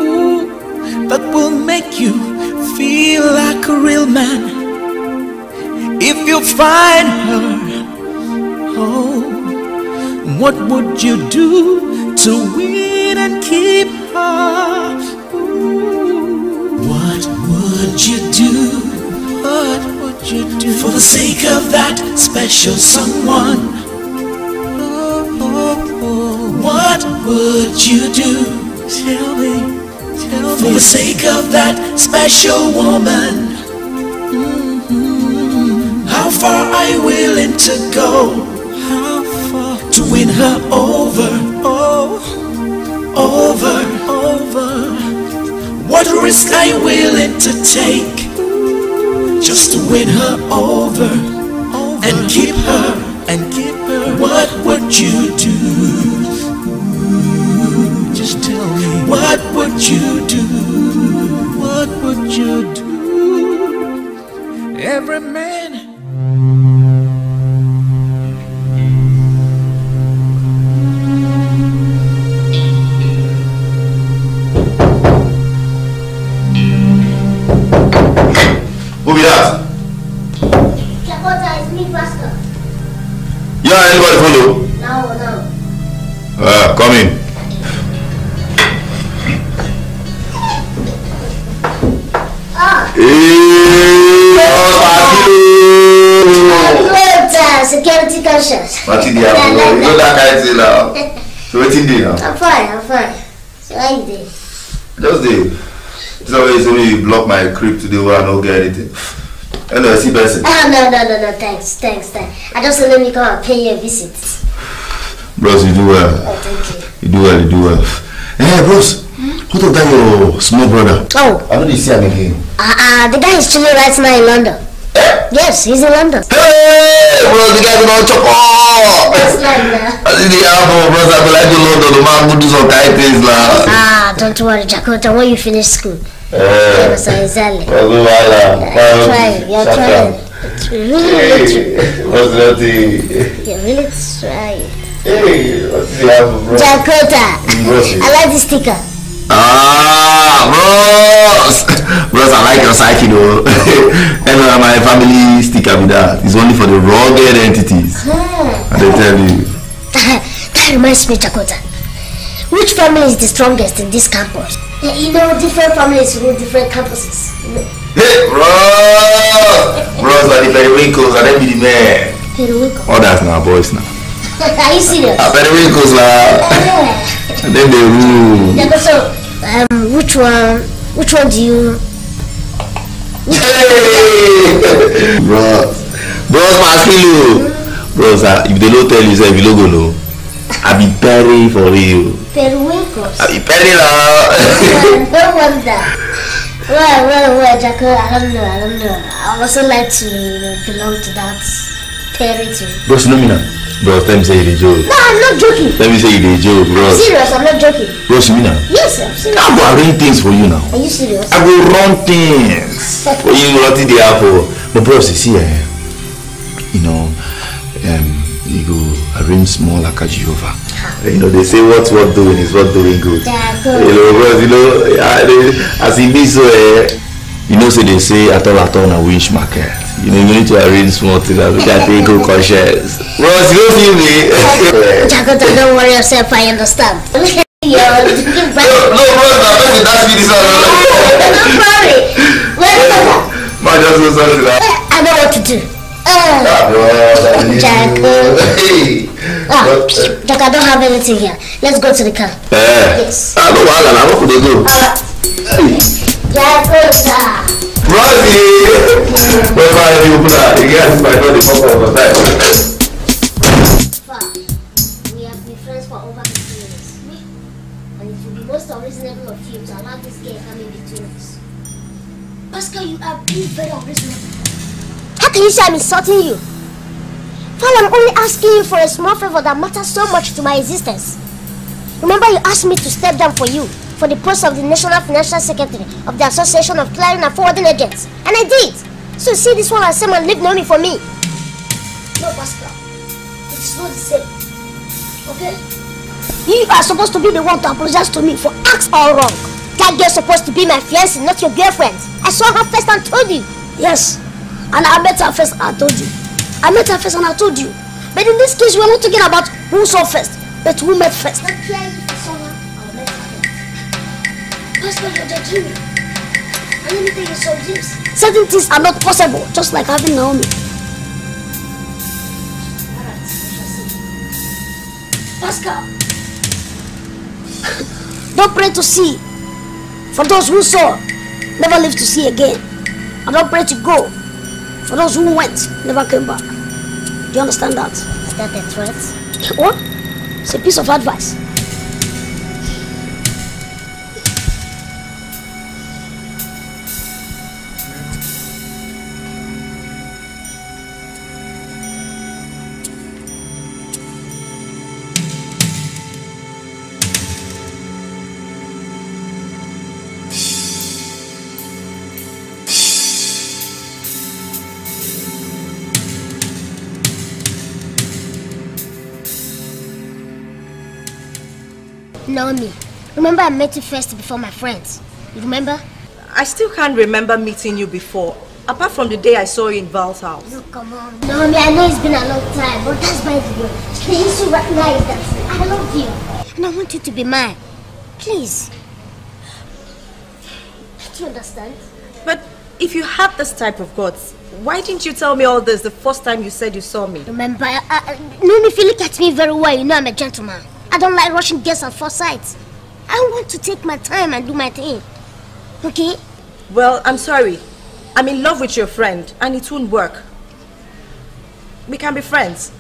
ooh, that will make you feel like a real man. If you find her oh what would you do to win and keep her? Ooh, what would you do? What would you do? For the sake of that special someone. Oh, oh, oh. What would you do? Tell me. For the sake of that special woman. Mhm. How far are you willing to go? How far to win her over? Oh, over, over. What risk you willing to take just to win her over and keep her and keep her? What would you do? What would you do? What would you do? Every man. Who be that? Chakota, it's me, Pastor. Yeah, anybody follow? Wetin dey now? I'm fine, I'm fine. So how you doing? Just dey. This one wey you say make you block my crib today wey I no get anything. Hello, I see person. Ah, no, no, no, no, thanks, thanks, thanks. I just let me come and pay you a visit. Bros, you do well. Oh, thank you. You do well, you do well. Hey, bros. What of that your small brother? Oh. I no dey see am again. Ah, uh, the guy is chilling right now in London. Yes, he's in London. Hey, bros, the guy dey don chop up. That's like that. As e dey happen, bros, I go like go London, the man go do some kind things now. Ah, don't worry, Jakota, when you finish school. Eh, Yes, exactly. well, wahala. You're trying, you're trying. really. Hey, what's that thing? You're really trying. Hey, what's the happen, bro? Jakota. I like this sticker. Ah, bros! Bros, I like your psyche though. and uh, my family sticker with that. It's only for the rugged entities. Hmm. I tell you. that reminds me, Jakota. Which family is the strongest in this campus? You know, different families rule different campuses. Hey, bros! Bros, like the periwinkles, and them be the men. Periwinkle. Others now, boys now. Are you serious? Ah, periwinkles now. Yeah. And then they rule. Yeah, but so, um, which one, which one do you... Hey! bros, bros, Maskilo. Bros, uh, if they don't tell you, say, if you don't go know, I be Perry for real. Periwinkles. I be Perry now. no wonder. Well, well, well, Jacko, I don't know, I don't know. I also like to you belong to that Too. Bros, no me now. Bros, tell me say you dey joke. No, I'm not joking. Tell me say you dey joke, I'm bros. serious, I'm not joking. Bros, you me now. Yes, I'm serious. I go arrange things for you now. Are you serious? I go run things for you, nothing dey happen. But bros, you see, eh, you know, um, you go arrange small like a Jehovah. You know, they say what's what doing is what doing good. Jacko. You know, bros, you know, yeah, as e be so, eh, you know, say they say at all at all na winch market. You know, you need to arrange small things I take go conscious. Bros, you don't feel me? Jacko, don't worry yourself, I understand. Doing right. no, bros, na person that's me this one. Don't worry. Wait, Man, just go something like I know what to do. Uh, Jacko. Hey. Ah, Jack, I don't have anything here. Let's go to the car. Eh. Yes. I no na where dey go. Jacko, sir. Rosie! Where you open? You my door dey pop up for. We have been friends for over 50 years. And it would be most unreasonable of you to allow this girl come in between us. Pascal, you are being very unreasonable. How can you say I'm insulting you? While I'm only asking you for a small favor that matters so much to my existence. Remember you asked me to step down for you for the post of the National Financial Secretary of the Association of Clearing and Forwarding Agents. And I did. So see this one as someone leave Naomi for me. No, Pascal. It's not the same. Okay? You are supposed to be the one to apologize to me for acts all wrong. That girl's supposed to be my fiancée, not your girlfriend. I saw her first and told you. Yes, and I met her first and told you. I met her first and I told you. But in this case, we're not talking about who saw first, but who met first. Don't Pastor, you're judging. And let me tell you. Certain things are not possible, just like having Naomi. Pascal, don't pray to see. For those who saw, never live to see again. And don't pray to go. For those who went, never came back. Do you understand that? Is that a threat? What? It's a piece of advice. Naomi, remember I met you first before my friends. You remember? I still can't remember meeting you before, apart from the day I saw you in Val's house. Look, come on. Naomi, I know it's been a long time, but that's the way. Please you recognize that I love you. And I want you to be mine. Please. Do you understand? But if you had this type of guts, why didn't you tell me all this the first time you said you saw me? Remember, uh, Naomi, if you look at me very well, you know I'm a gentleman. I don't like rushing guests at first sight. I want to take my time and do my thing. Okay? Well, I'm sorry. I'm in love with your friend and it won't work. We can be friends.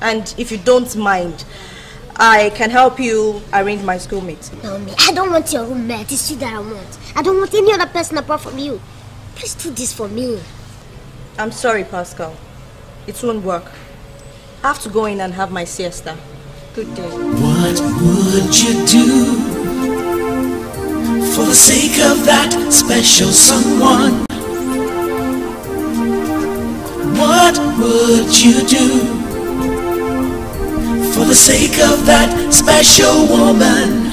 And if you don't mind, I can help you arrange my schoolmate. Naomi, I don't want your roommate. It's you that I want. I don't want any other person apart from you. Please do this for me. I'm sorry, Pascal. It won't work. I have to go in and have my siesta. Good day. What would you do for the sake of that special someone? What would you do for the sake of that special woman?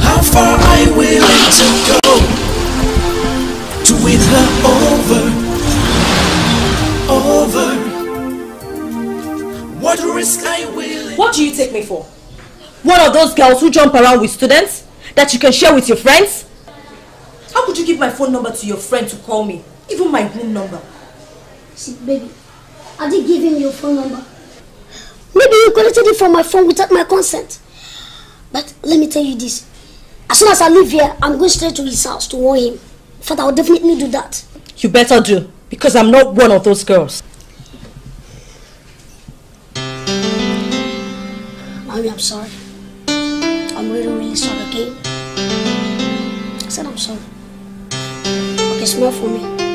How far you willing to go to win her over? What risk are you willing? What do you take me for? One of those girls who jump around with students that you can share with your friends? How could you give my phone number to your friend to call me? Even my room number. See, baby, I did give him your phone number. Maybe you collected it from my phone without my consent. But let me tell you this. As soon as I leave here, I'm going straight to his house to warn him. In fact, I'll definitely do that. You better do, because I'm not one of those girls. Mommy, I'm sorry. I'm really, really sorry, okay? I said I'm sorry. Okay, smile for me.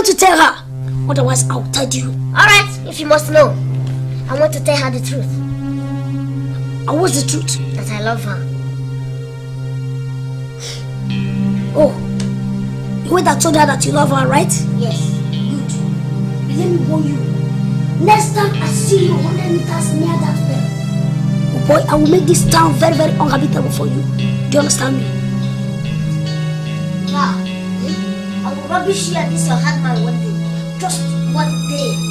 Want to tell her. Otherwise, I'll tell you. Alright, if you must know. I want to tell her the truth. And what's the truth? That I love her. Oh, you went and told her that you love her, right? Yes. Good. Let me warn you. Next time I see you 100 meters near that well, oh boy, I will make this town very, very unhabitable for you. Do you understand me? I rubbish you at this your hard man one day. Just one day.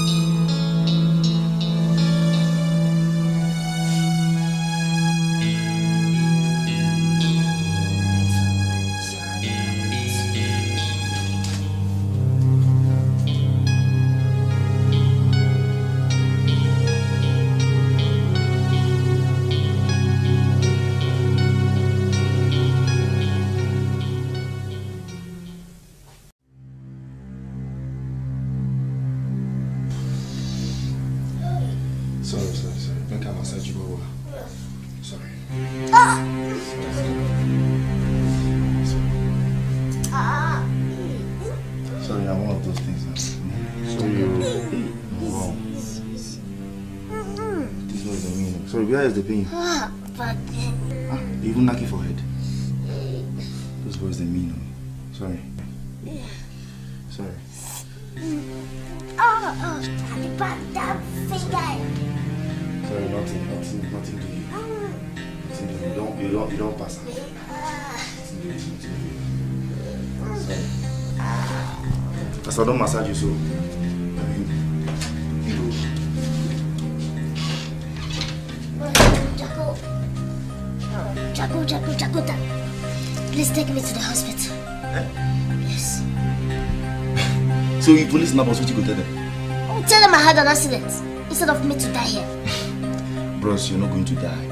Instead of me to die here. Bros, you're not going to die.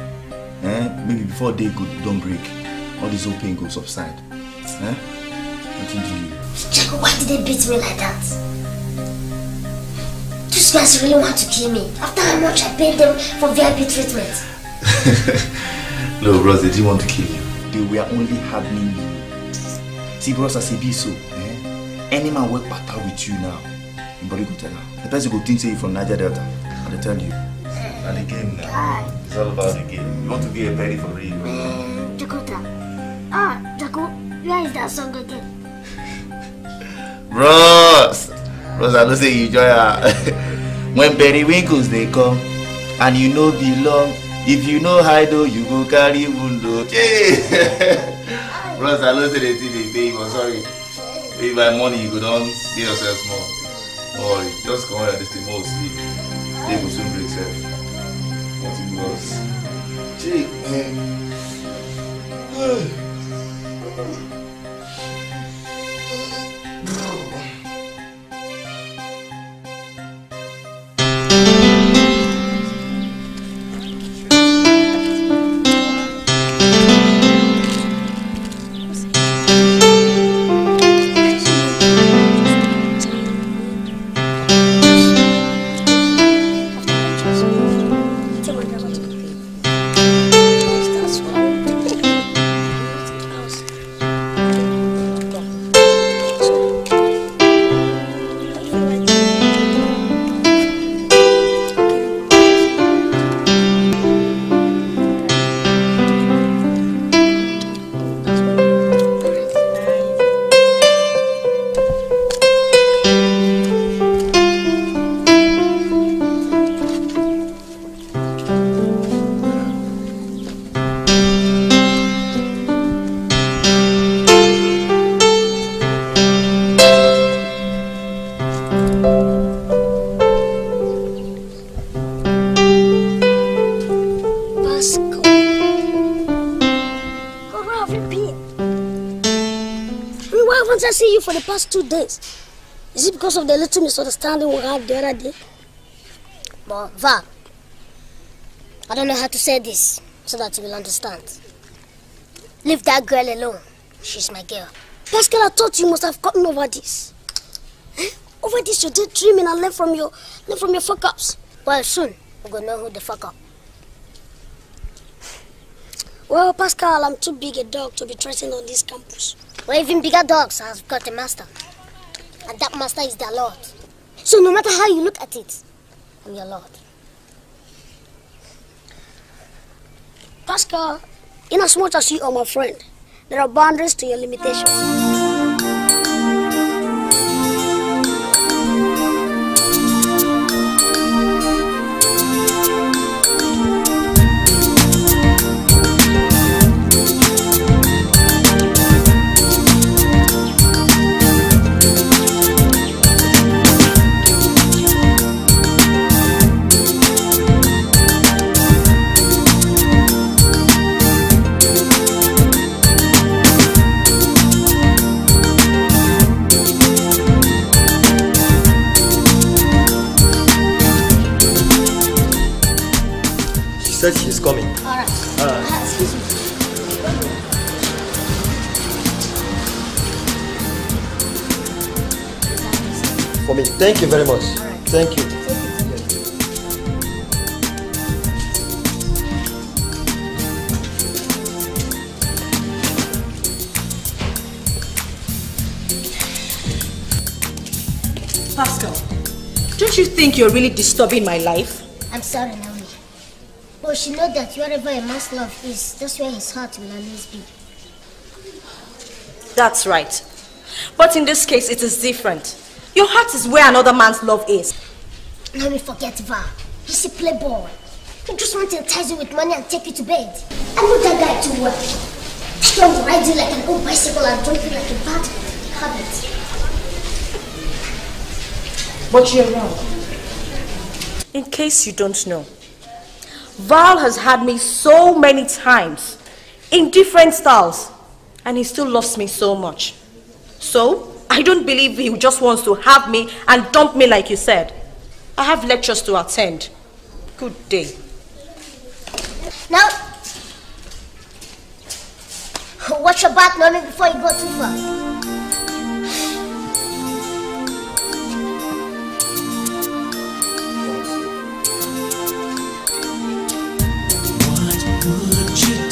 Eh? Maybe before day go don't break, all this old pain go subside. Eh? Nothing to you. Jacob, why did they beat me like that? These guys really want to kill me after how much I paid them for VIP treatment. No, bros, they didn't want to kill you. They were only hardening you. See, bros, as a be so, eh? Any man work better with you now. Anybody go tell her. The person go think say you from Niger Delta. They tell you. And the game now. It's all about the game. You want to be a petty for real. Man, Dakota. Ah, Jaco, where is that song again? Bros! Bros, I know say you enjoy her. when periwinkles they come and you know belong, if you know hide oh, you go carry window. Bros, I know say the thing they pay you, but sorry. If by money you go down, see yourself small. Don't worry, just come here this thing more sleep. They go soon break self. it was. Gee, you past two days? Is it because of the little misunderstanding we had the other day? But Val, I don't know how to say this so that you will understand. Leave that girl alone. She's my girl. Pascal, I thought you must have gotten over this. Over this, you're dreaming and learn from your learn from your fuck ups. Well, soon we're gonna know who the fuck up. Well, Pascal, I'm too big a dog to be threatened on this campus. Well, even bigger dogs have got a master. And that master is their lord. So no matter how you look at it, I'm your lord. Pascal, in as much as you are my friend, there are boundaries to your limitations. Thank you very much. Thank you. Pascal, don't you think you're really disturbing my life? I'm sorry, Naomi. But she knows that wherever a man's love is, that's where his heart will always be. That's right. But in this case, it is different. Your heart is where another man's love is. Naomi, forget Val. He's a playboy. He just wants to entice you with money and take you to bed. I know that guy too well. That guy will ride you like an old bicycle and drop you like a bad habit. But you're wrong. In case you don't know, Val has had me so many times in different styles and he still loves me so much. So, I don't believe he just wants to have me and dump me like you said. I have lectures to attend. Good day. Now, watch your back, mommy, before you go too far. What would you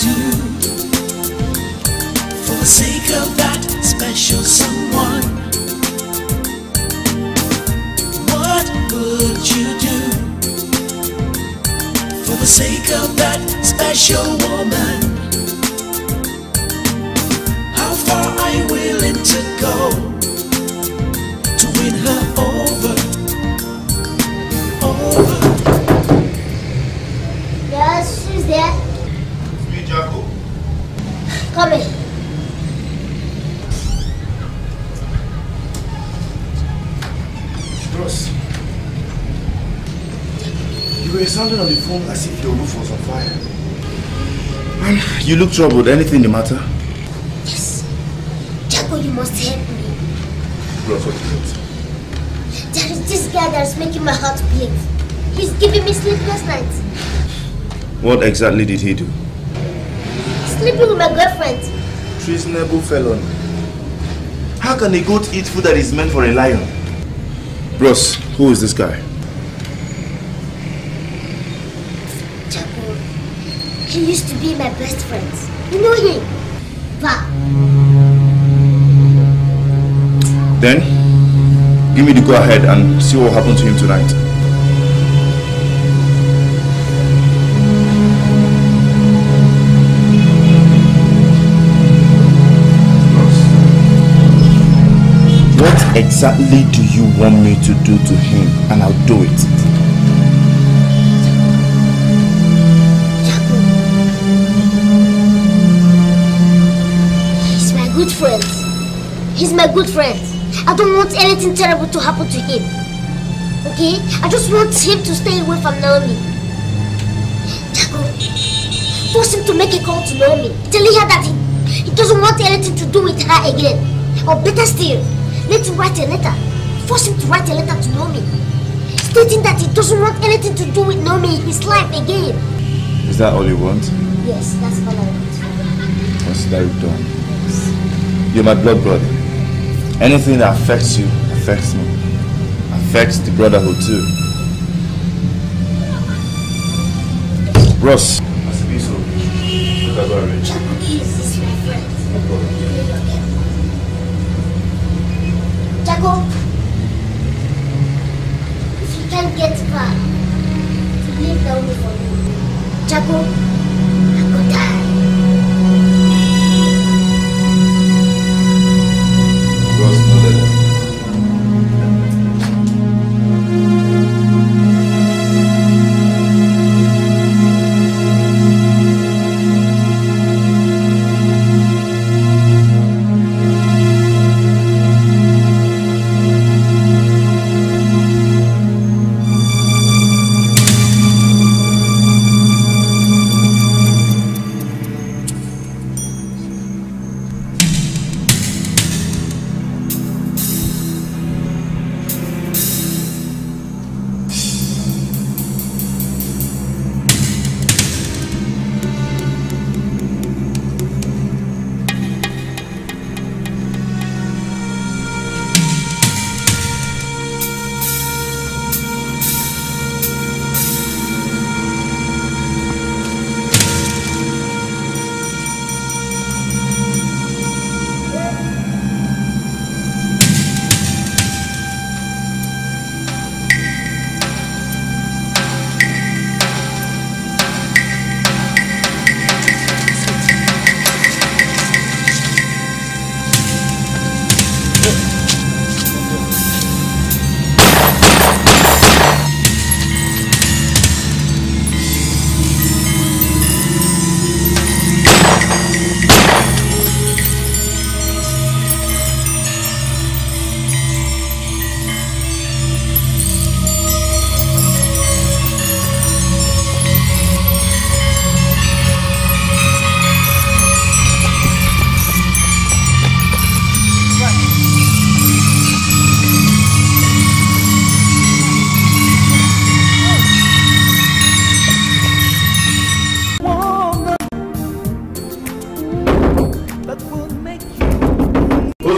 the sake of that special woman? How far are you willing to go to win her over? Over. Yes, who's there? It's Me, Jacko. Come in. Sounding on the phone as if your roof was on fire. Man, you look troubled. Anything the matter? Yes. Jaco, you must help me. Is it? There is this guy that's making my heart bleed. He's giving me sleepless nights. What exactly did he do? Sleeping with my girlfriend. Treasonable felon. How can a goat eat food that is meant for a lion? Bros, who is this guy? Jaco, he used to be my best friend. You know him? But... Then, give me the go ahead and see what happened to him tonight. What exactly do you want me to do to him? And I'll do it. Good friend. He's my good friend. I don't want anything terrible to happen to him. Okay? I just want him to stay away from Naomi. Jaco, force him to make a call to Naomi. Telling her that he, he doesn't want anything to do with her again. Or better still, let him write a letter. Force him to write a letter to Naomi. Stating that he doesn't want anything to do with Naomi in his life again. Is that all you want? Yes, that's all I want. Consider it done. You're my blood brother. Anything that affects you affects me. Affects the brotherhood too. Ross. He's my friend. Jaco, if you can't get far, leave Naomi for me. Jaco,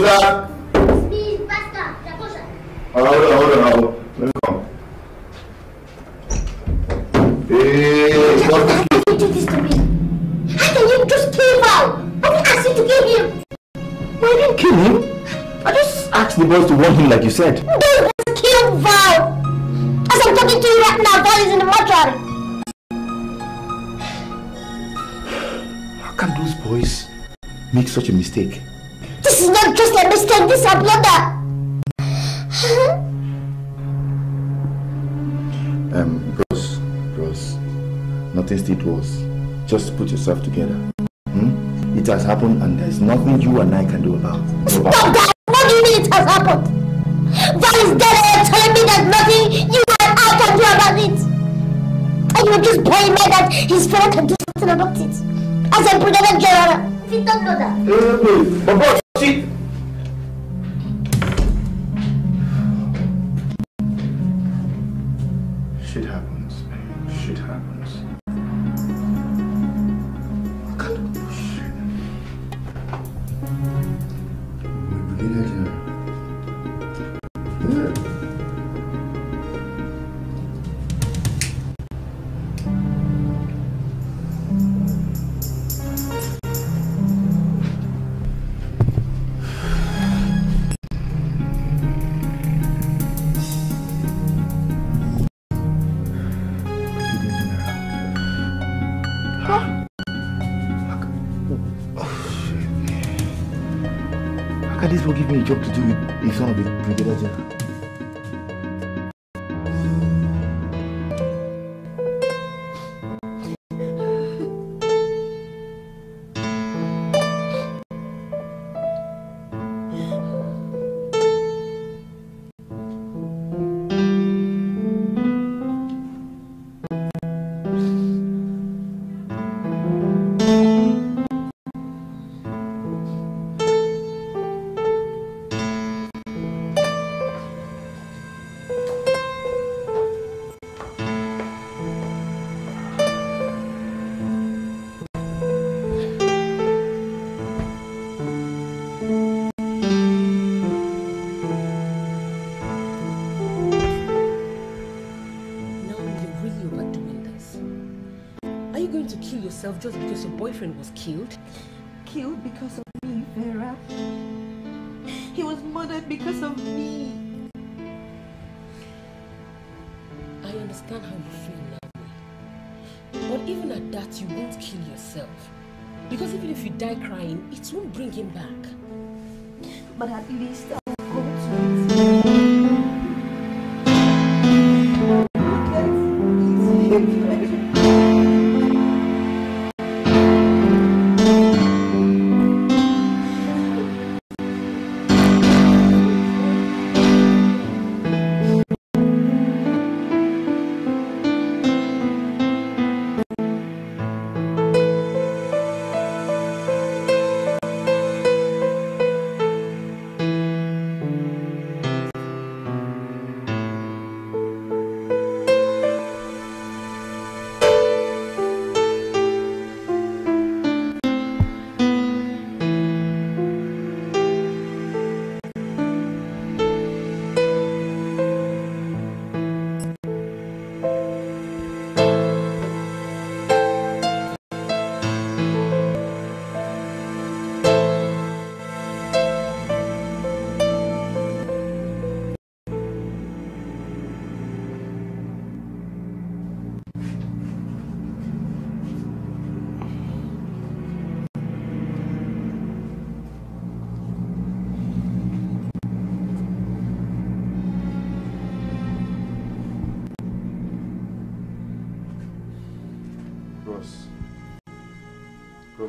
that? Speed faster. Hold on, Hey. How can you do this to me? How can you just kill him? How can I ask you to kill him? No, I didn't kill the boys to warn him like you said. Don't kill Val. As I'm talking to you right now, Val is in the mortuary. How can those boys make such a mistake? A mistake, this is a blunder. Um, bros, bros, nothing still was. Just put yourself together. Hmm? It has happened and there's nothing you and I can do about it. Stop that! What do you mean it has happened? Val is dead and you're telling me there's nothing you and I can do about it. And you're just playing me that his friend can do something about it. As a brigadier general. If you don't know that. Hey, but bros, can this one give me a job just because your boyfriend was killed? Killed because of me, Vera. He was murdered because of me. I understand how you feel now. But even at that, you won't kill yourself. Because even if you die crying, it won't bring him back. But at least uh,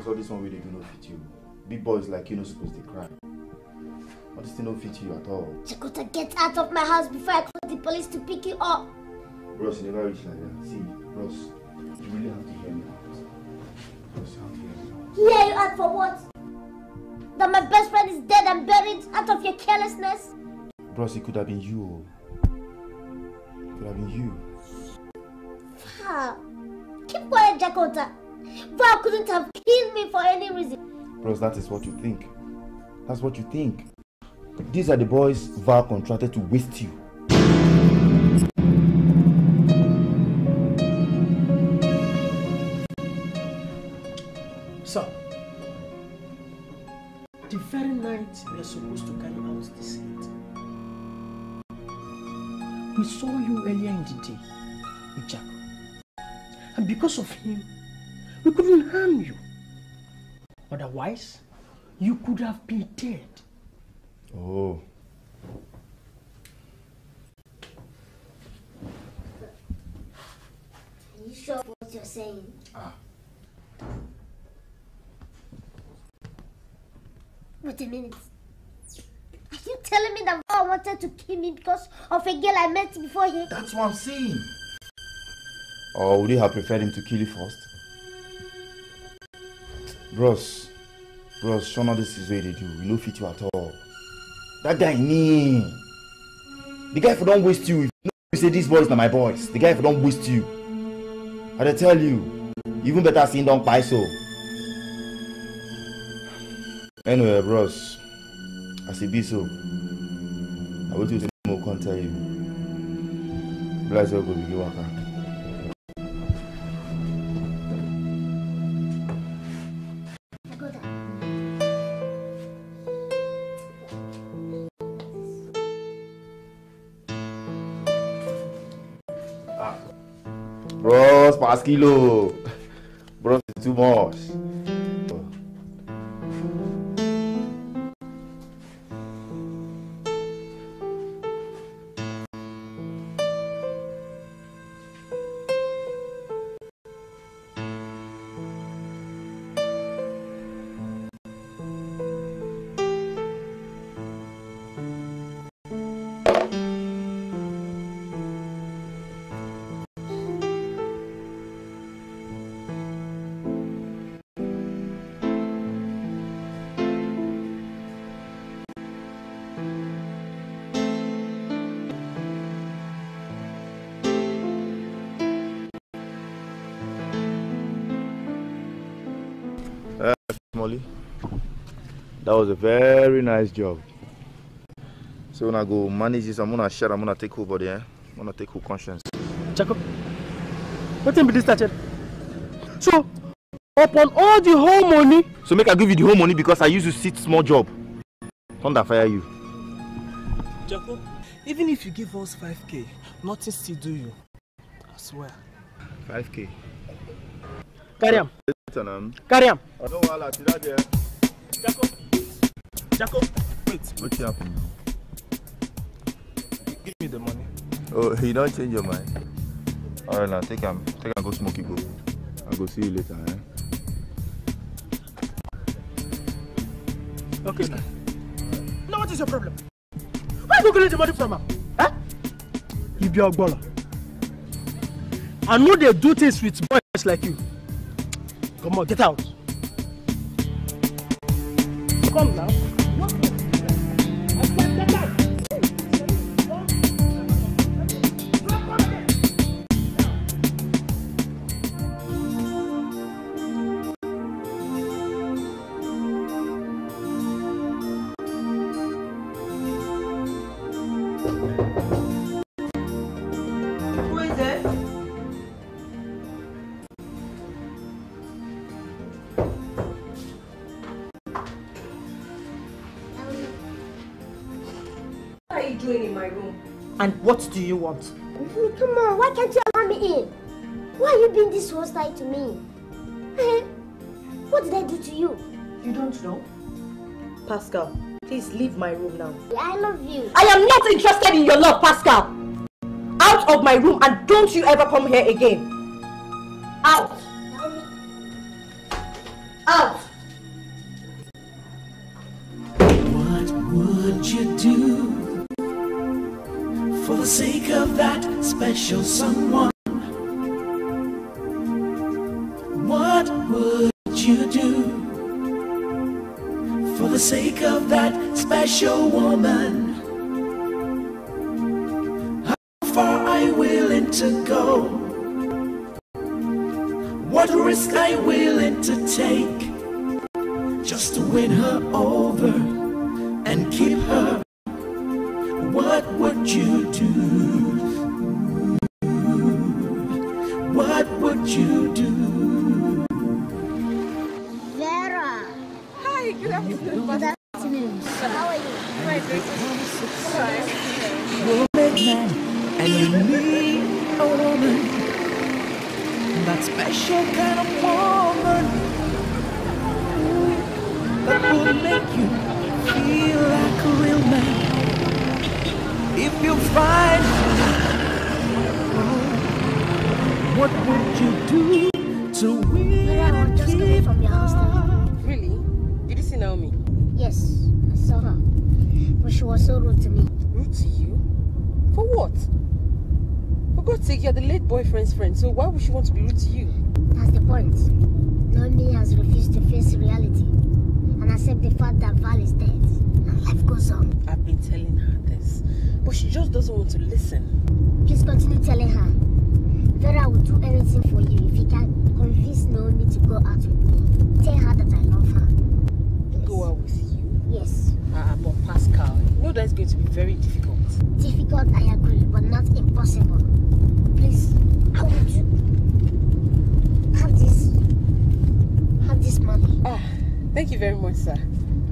Bros, all this one they do not fit you. Big boys like you not supposed to cry. All this thing don't fit you at all. Chakota, get out of my house before I call the police to pick you up. Bros, you never reach like that. See, bros, you really have to hear me out. Bros, you have to hear me out. Hear you out for what? That my best friend is dead and buried out of your carelessness? Bros, it could have been you. oh. It could have been you. Val, keep quiet, Jakota. Val couldn't have killed me for any reason. Bros, that is what you think. That's what you think. These are the boys Val contracted to waste you. Sir. the very night we are supposed to carry out this hit. We saw you earlier in the day with Jacob. And because of him, we couldn't harm you. Otherwise, you could have been dead. Oh. Are you sure what you're saying? Ah. Wait a minute. Are you telling me that God wanted to kill me because of a girl I met before him? That's what I'm saying. Or would you have preferred him to kill you first? Bros, bros, now this is what they do. We no fit you at all. That guy mean. The guy for don't waste you. If you say these boys are my boys, the guy for don't waste you. I dey tell you, even better seeing don't buy so. Anyway, bros, as it be so, I will do more come tell you. Bless you go begin waka. Bros, pass kilo. Bros, it's too much. A very nice job. So when I go manage this, I'm gonna share, I'm gonna take over there. I'm gonna take who conscience. Jacob, what time be this started? So, upon all the whole money, So make I give you the whole money because I used to sit small job. Thunder fire you. Jacob, even if you give us 5k, nothing still do you. I swear. 5k. Carry. Listen, um, Carry am. I don't want to that there. Jacob. Jacob, wait. What happened? Give me the money. Oh, you don't change your mind. Alright now, take him, take him, go smoke it, go. I'll go see you later, eh? Okay, now. Now what is your problem? Where you go collect the money from am? Huh? You be Ogbola. I know they do things with boys like you. Come on, get out. Come now. And what do you want? Come on, why can't you allow me in? Why are you being this hostile to me? Eh? What did I do to you? You don't know? Pascal, please leave my room now. I love you. I am not interested in your love, Pascal. Out of my room and don't you ever come here again. Out. Out. What would you do for the sake of that special someone? What would you do for the sake of that special woman? How far are you willing to go? What risk are you willing to take just to win her over you're the late boyfriend's friend, so why would she want to be rude to you? That's the point. Naomi has refused to face reality and accept the fact that Val is dead. And life goes on. I've been telling her this, but she just doesn't want to listen. Please continue telling her. Vera will do anything for you if you can convince Naomi to go out with me. Tell her that I love her. Go out with you? Yes. Ah, but Pascal, you know that's going to be very difficult. Difficult, I agree, but not impossible. Please, how would you have this? Have this money. Ah, thank you very much, sir.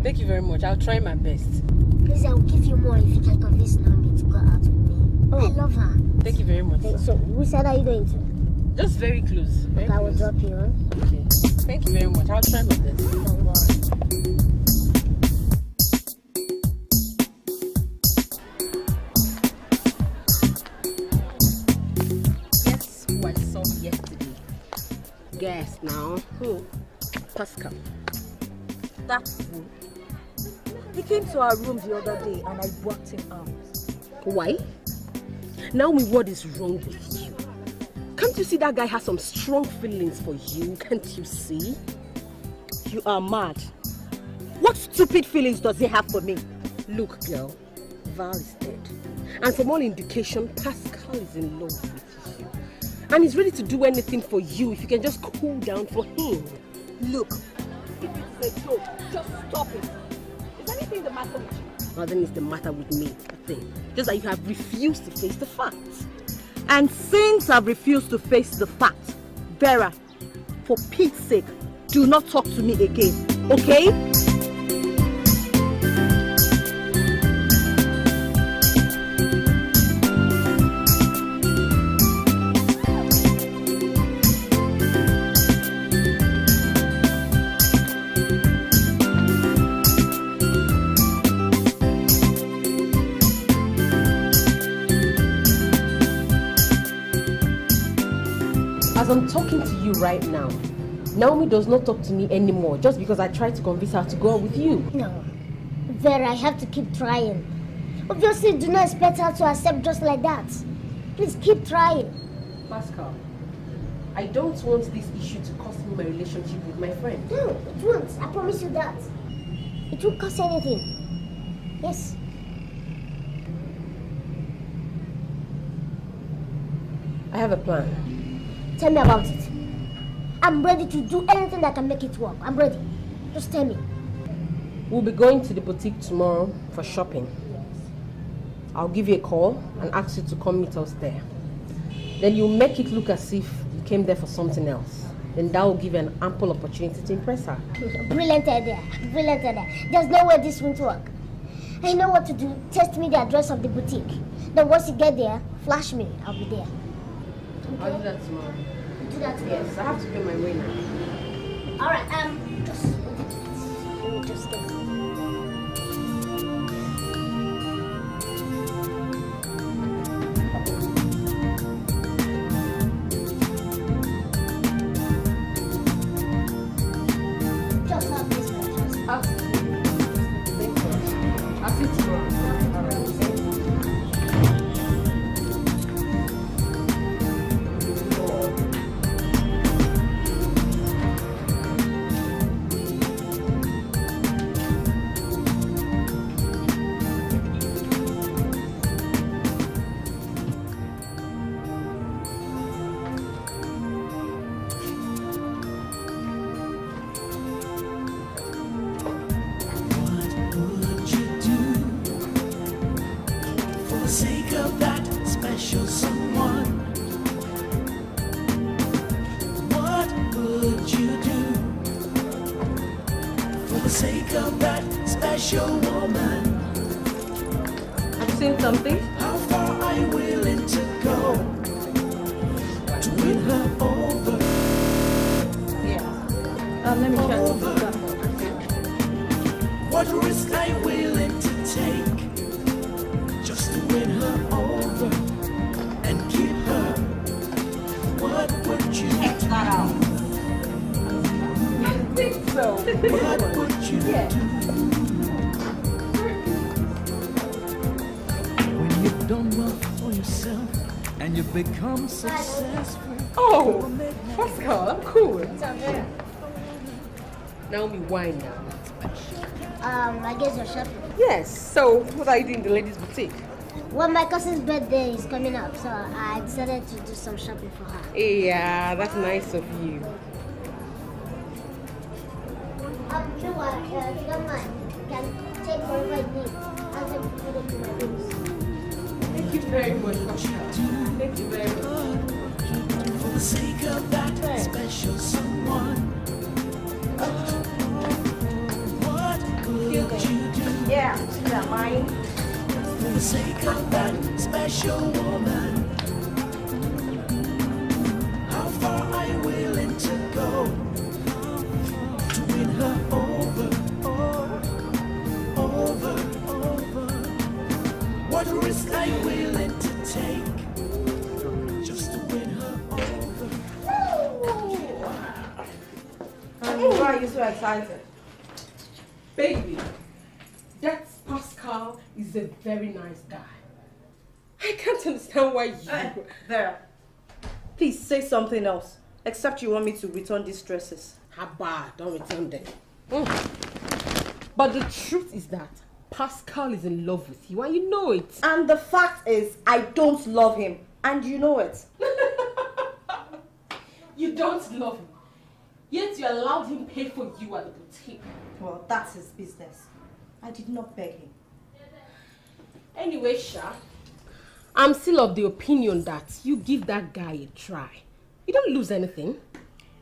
Thank you very much. I'll try my best. Please, I will give you more if you can convince Naomi to go out with me. Oh. I love her. Thank you very much, sir. so which side are you going to? Just very close. Very Okay, I will drop you, huh? Okay. Thank you very much. I'll try my best. Guess now. Who? Pascal. That fool. He came to our room the other day and I walked him out. Why? Naomi, what is wrong with you? Can't you see that guy has some strong feelings for you? Can't you see? You are mad. What stupid feelings does he have for me? Look, girl, Val is dead. And from all indication, Pascal is in love with you. And he's ready to do anything for you if you can just cool down for him. Look, if it's a joke, just stop it. Is anything the matter with you? Nothing is the matter with me, nothing. Just that you have refused to face the facts. And since I've refused to face the fact, Vera, for Pete's sake, do not talk to me again, okay? As I'm talking to you right now, Naomi does not talk to me anymore just because I tried to convince her to go out with you. No. Vera, I have to keep trying. Obviously, do not expect her to accept just like that. Please keep trying. Pascal, I don't want this issue to cost me my relationship with my friend. No, it won't. I promise you that. It won't cost anything. Yes. I have a plan. Tell me about it. I'm ready to do anything that can make it work. I'm ready. Just tell me. We'll be going to the boutique tomorrow for shopping. I'll give you a call and ask you to come meet us there. Then you make it look as if you came there for something else. Then that will give you an ample opportunity to impress her. Brilliant idea. Brilliant idea. There's no way this won't work. I know what to do. Text me the address of the boutique. Then once you get there, flash me. I'll be there. I'll do that tomorrow. Do that tomorrow. Yes, I have to pay my way now. All right. Um, just just. Become successful. Oh, Pascal, I'm cool. Naomi, why now? Um, I guess you're shopping. Yes, so what are you doing in the ladies' boutique? Well, my cousin's birthday is coming up, so I decided to do some shopping for her. Yeah, that's nice of you. Something else. Except you want me to return these dresses. Haba, don't return them. Mm. But the truth is that Pascal is in love with you and you know it. And the fact is, I don't love him. And you know it. You don't love him. Yet you allowed him pay for you at the boutique. Well, that's his business. I did not beg him. Anyway, Sha, I'm still of the opinion that you give that guy a try. You don't lose anything.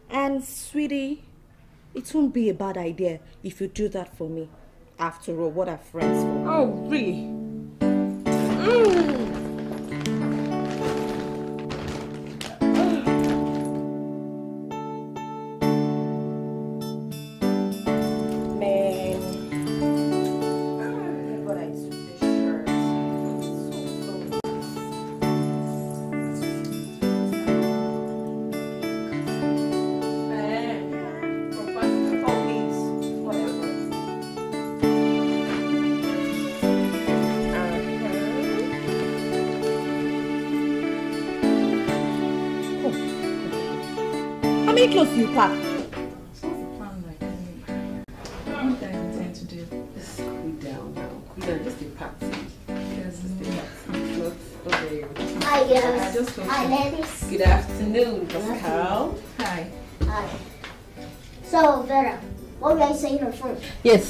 And sweetie, it won't be a bad idea if you do that for me. After all, what are friends for? Oh, really? Mm.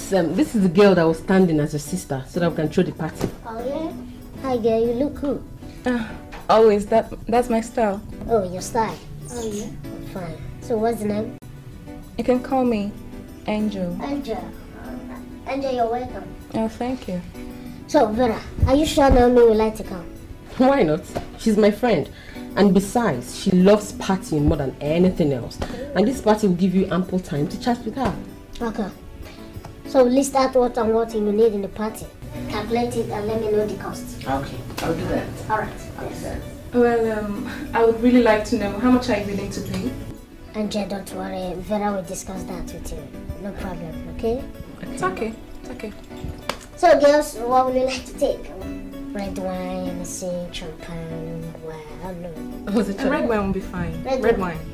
Yes, um, this is the girl that was standing as your sister so that we can throw the party. Oh, yeah? Hi, girl. You look cool. Uh, always, that that's my style. Oh, your style. Oh, yeah? Fine. So, what's the name? You can call me Angel. Angel. Angel, you're welcome. Oh, thank you. So, Vera, are you sure Naomi would like to come? Why not? She's my friend. And besides, she loves partying more than anything else. And this party will give you ample time to chat with her. Okay. So, list out what and what you need in the party. Calculate it and let me know the cost. Okay, I'll do that. All right. Yes. Well, um, I would really like to know how much are you willing to pay? Angel, don't worry. Vera will discuss that with you. No problem, okay? okay. It's okay. It's okay. So, girls, what would you like to take? Red wine, say champagne, well, I don't know. Was it A red wine will be fine. Red Red, wine. wine.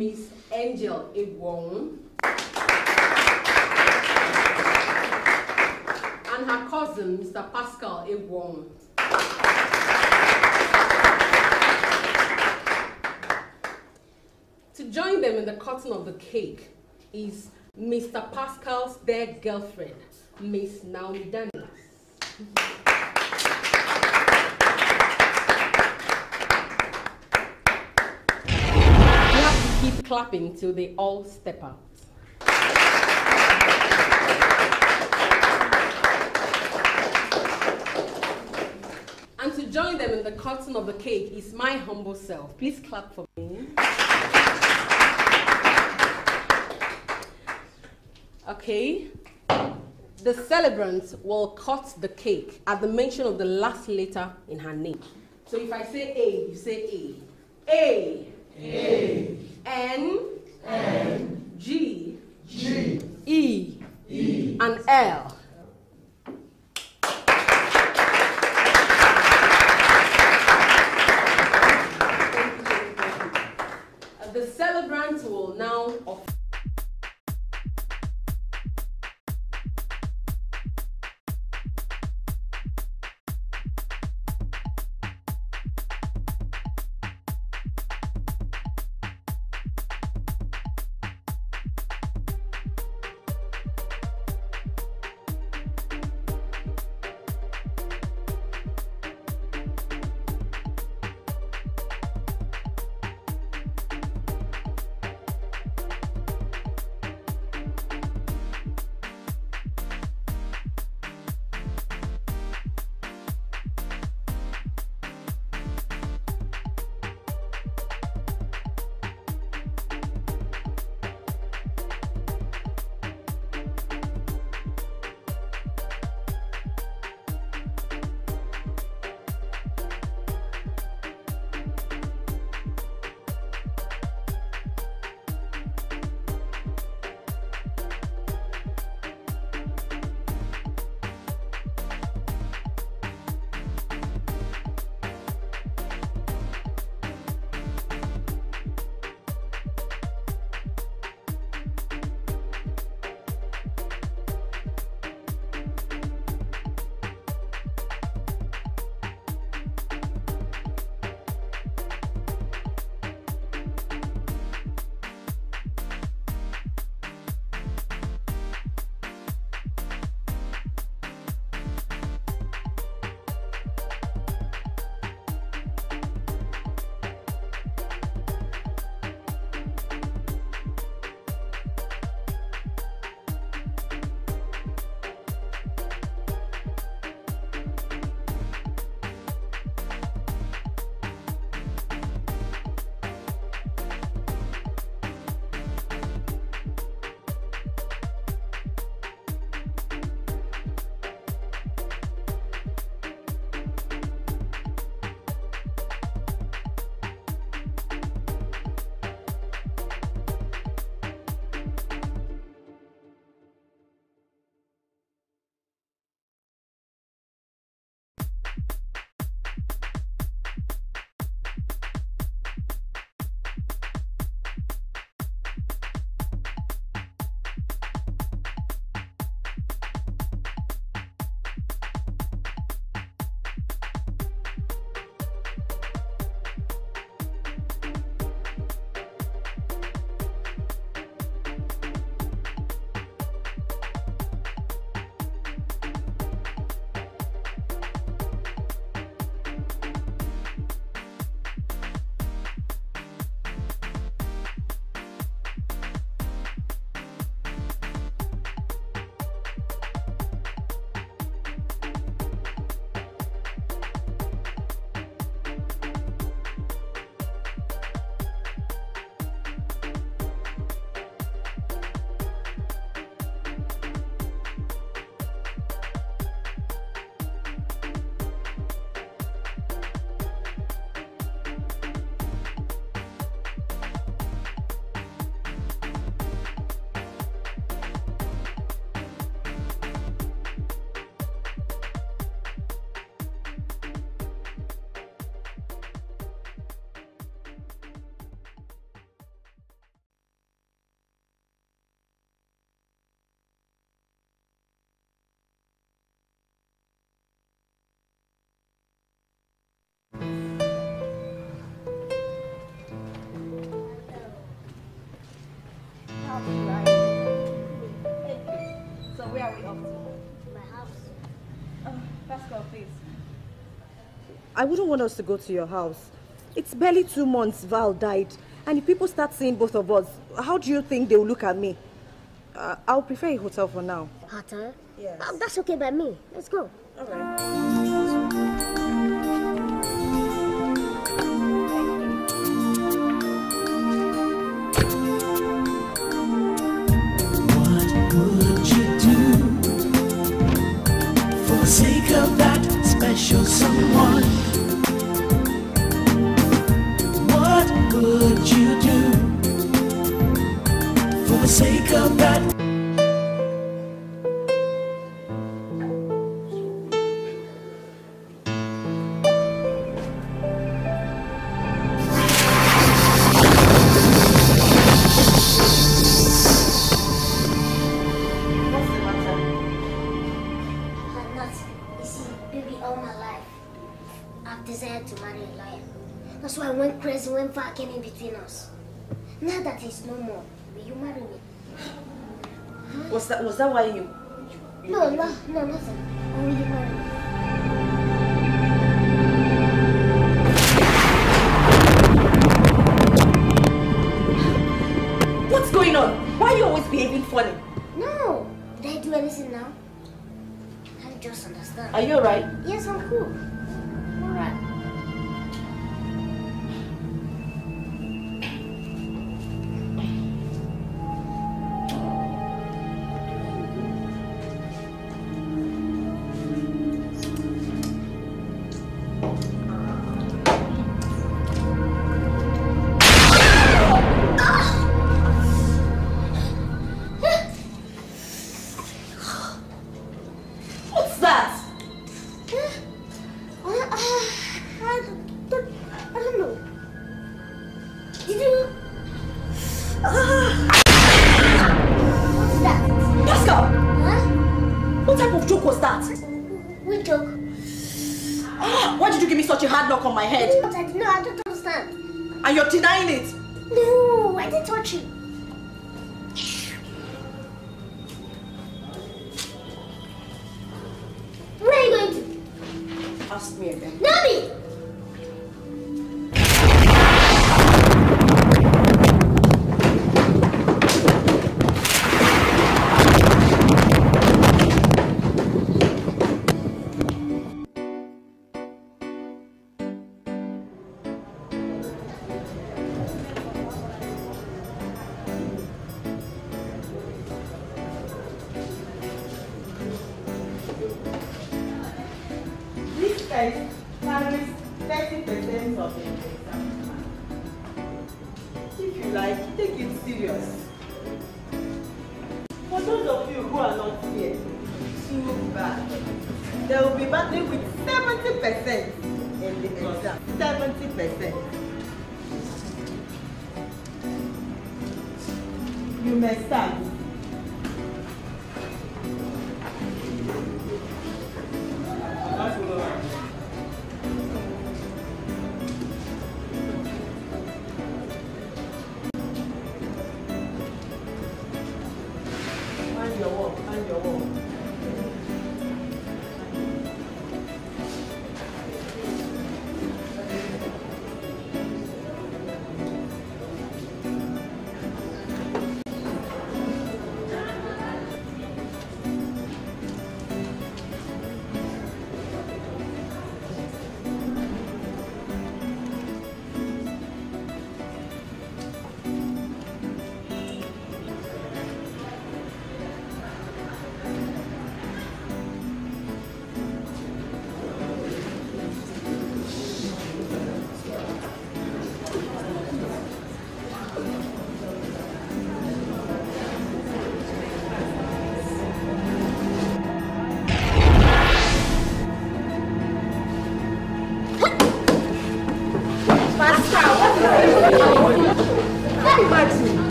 Miss Angel Ewong. And her cousin, Mr. Pascal Ewong. To join them in the cutting of the cake is Mr. Pascal's dead girlfriend, Miss Naomi Daniels. Clapping till they all step out. And to join them in the cutting of the cake is my humble self. Please clap for me. Okay. The celebrant will cut the cake at the mention of the last letter in her name. So if I say A, you say A. A. A. N. N. G. G. E. E. And L. I wouldn't want us to go to your house. It's barely two months Val died. And if people start seeing both of us, how do you think they will look at me? Uh, I'll prefer a hotel for now. Hotel? Yes. Oh, that's okay by me. Let's go. All right. That that why you No, no, no, nothing. Or will you marry? What's going on? Why are you always behaving funny? No! Did I do anything now? I just understand. Are you alright? Yes, I'm cool.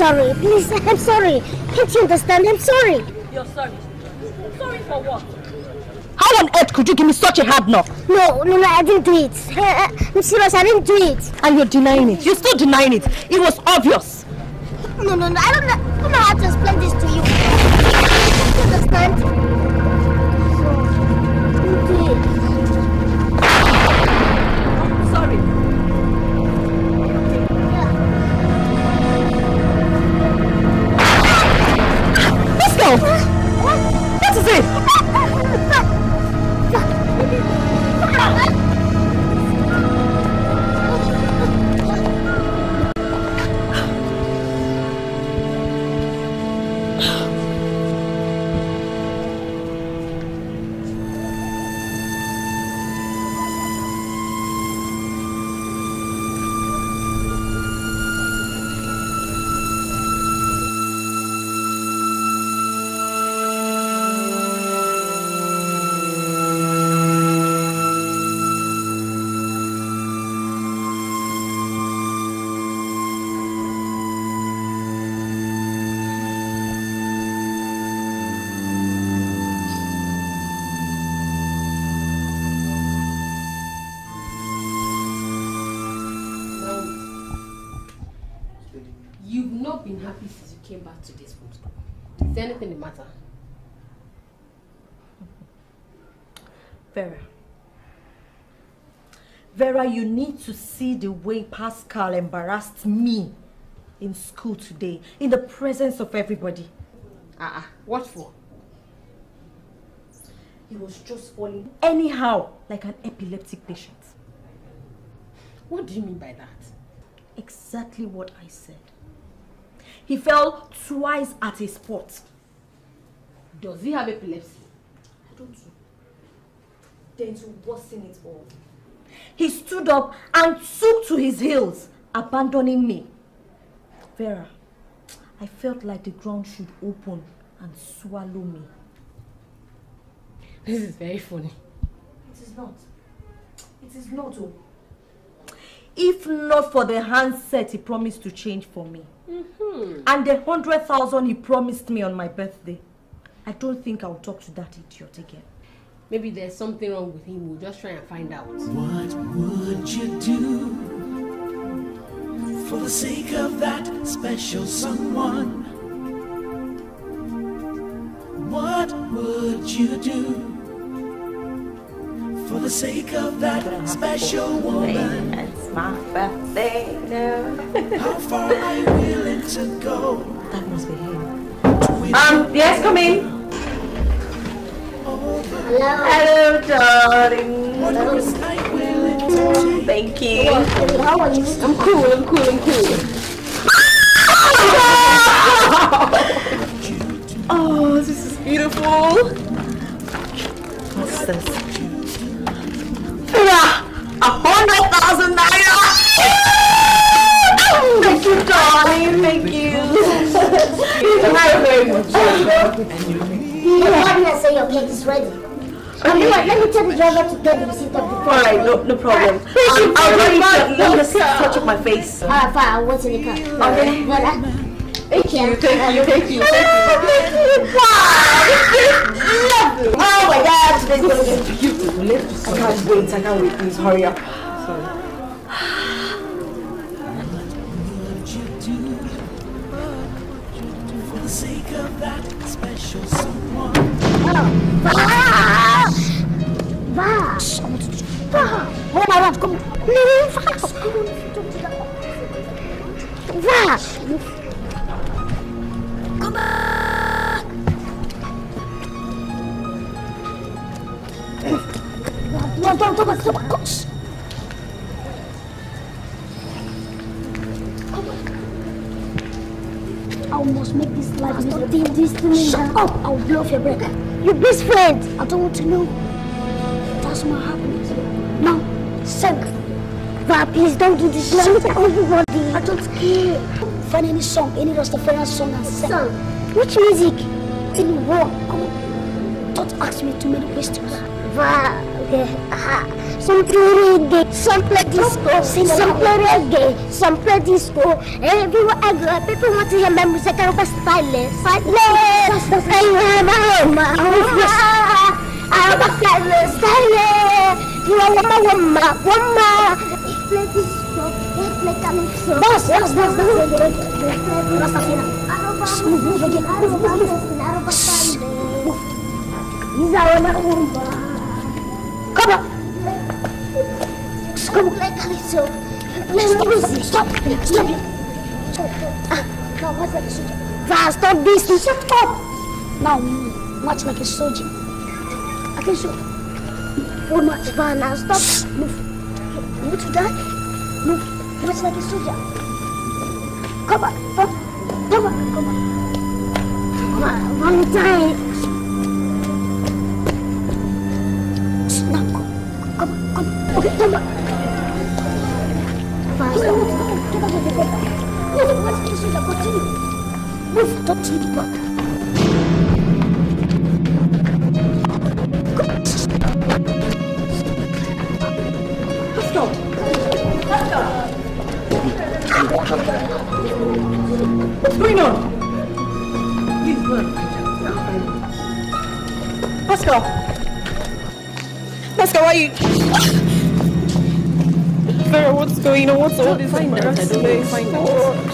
Sorry. Please, I'm sorry. Can't you understand? I'm sorry. You're sorry. Sorry for what? How on earth could you give me such a hard knock? No, no, no, I didn't do it. I'm serious, I didn't do it. And you're denying it. You're still denying it. It was obvious. No, no, no, I don't know, I don't know how to explain this to you. Can't you understand? Vera. Vera, you need to see the way Pascal embarrassed me in school today, in the presence of everybody. Ah, uh what for? He was just falling anyhow, like an epileptic patient. What do you mean by that? Exactly what I said. He fell twice at a spot. Does he have epilepsy? I don't know. Then to worsen it all, he stood up and took to his heels, abandoning me. Vera, I felt like the ground should open and swallow me. This is very funny. It is not. It is not. Oh. If not for the handset he promised to change for me, Mm-hmm. and the hundred thousand he promised me on my birthday, I don't think I'll talk to that idiot again. Maybe there's something wrong with him. We'll just try and find out. What would you do for the sake of that special someone? What would you do for the sake of that special woman? It's my birthday now. How far are you willing to go? That must be him. Um, yes, come in. Hello. Hello, darling. Hello. Thank you. How are you? I'm cool, I'm cool, I'm cool. Oh, this is beautiful. What's this? A hundred thousand naira. Thank you, darling. Thank you. Thank you Why did I say your cake is ready? Um, you know what, let me tell the driver to get the receipt of the All right, no, no problem. Um, I'll let you let me touch up my face. Alright, fine, I'll wait in the car. Okay. Well, Thank you, thank you, thank you, thank you. Wow, lovely. Oh my God, today's gonna get beautiful. I can't wait, I can't wait. Please hurry up. Sorry. Sake of that special someone. Va! Va! Va! Oh my God, come. No, no, va! Va! Come I must make this life Stop doing this to me. Shut up! I'll blow off your brain. Your best friend. I don't want to know. That's my happiness. Now, sing. But please don't do this. Shout everybody. I don't care. Find any song, any Rastafarian song and sing. Song. Which music? Any one. Come on. Don't ask me too many questions. Va, okay. Aha. Some play reggae, some play disco, some play reggae, some play disco. Everywhere I go, people want to hear my music. I was stylist. Stylist. I am a woman. I am a stylist. Stylist. You are a woman. Woman. Play disco. Play calypso. Boss, boss, boss, boss. Rastafina. Move, move again. Move, move, move. Move. He's a woman. Come on. Play calypso. Stop. Stop. Stop. Ah, now what's like a soldier? Fast, stop this. Shut up. Now, march like a soldier. I can show. Full march. Fine, now stop. Move. You want to die? Move. March like a soldier. Come on. Come on. Come on. Come on. Come on. One time. On. Let's go. Let's go. What's on? Please go. Pascal, why are you? Vera, what's going on? What's all this. I don't know.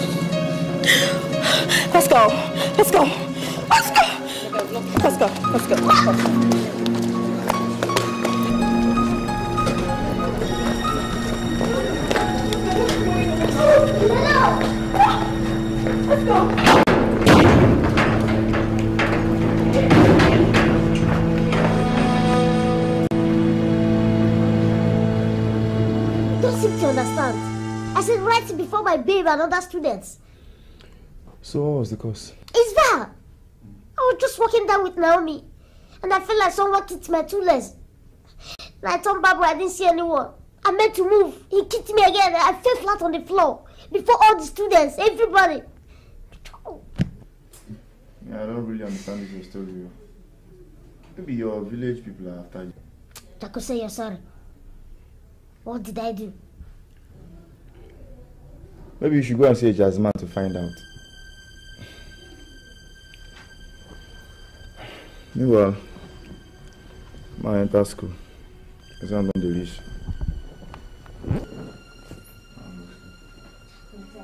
Find out. Pascal, Pascal, Pascal, Pascal, Pascal. Don't seem to understand. I said right before my babe and other students. So what was the cause? Down with Naomi, and I felt like someone kicked my two legs. And I turned back, but I didn't see anyone. I meant to move. He kicked me again, and I fell flat on the floor before all the students, everybody. Yeah, I don't really understand this story. Maybe your village people are after you. Taco, say you're sorry. What did I do? Maybe you should go and see a jazz man to find out. Meanwhile, my enter school. Exam don dey reach.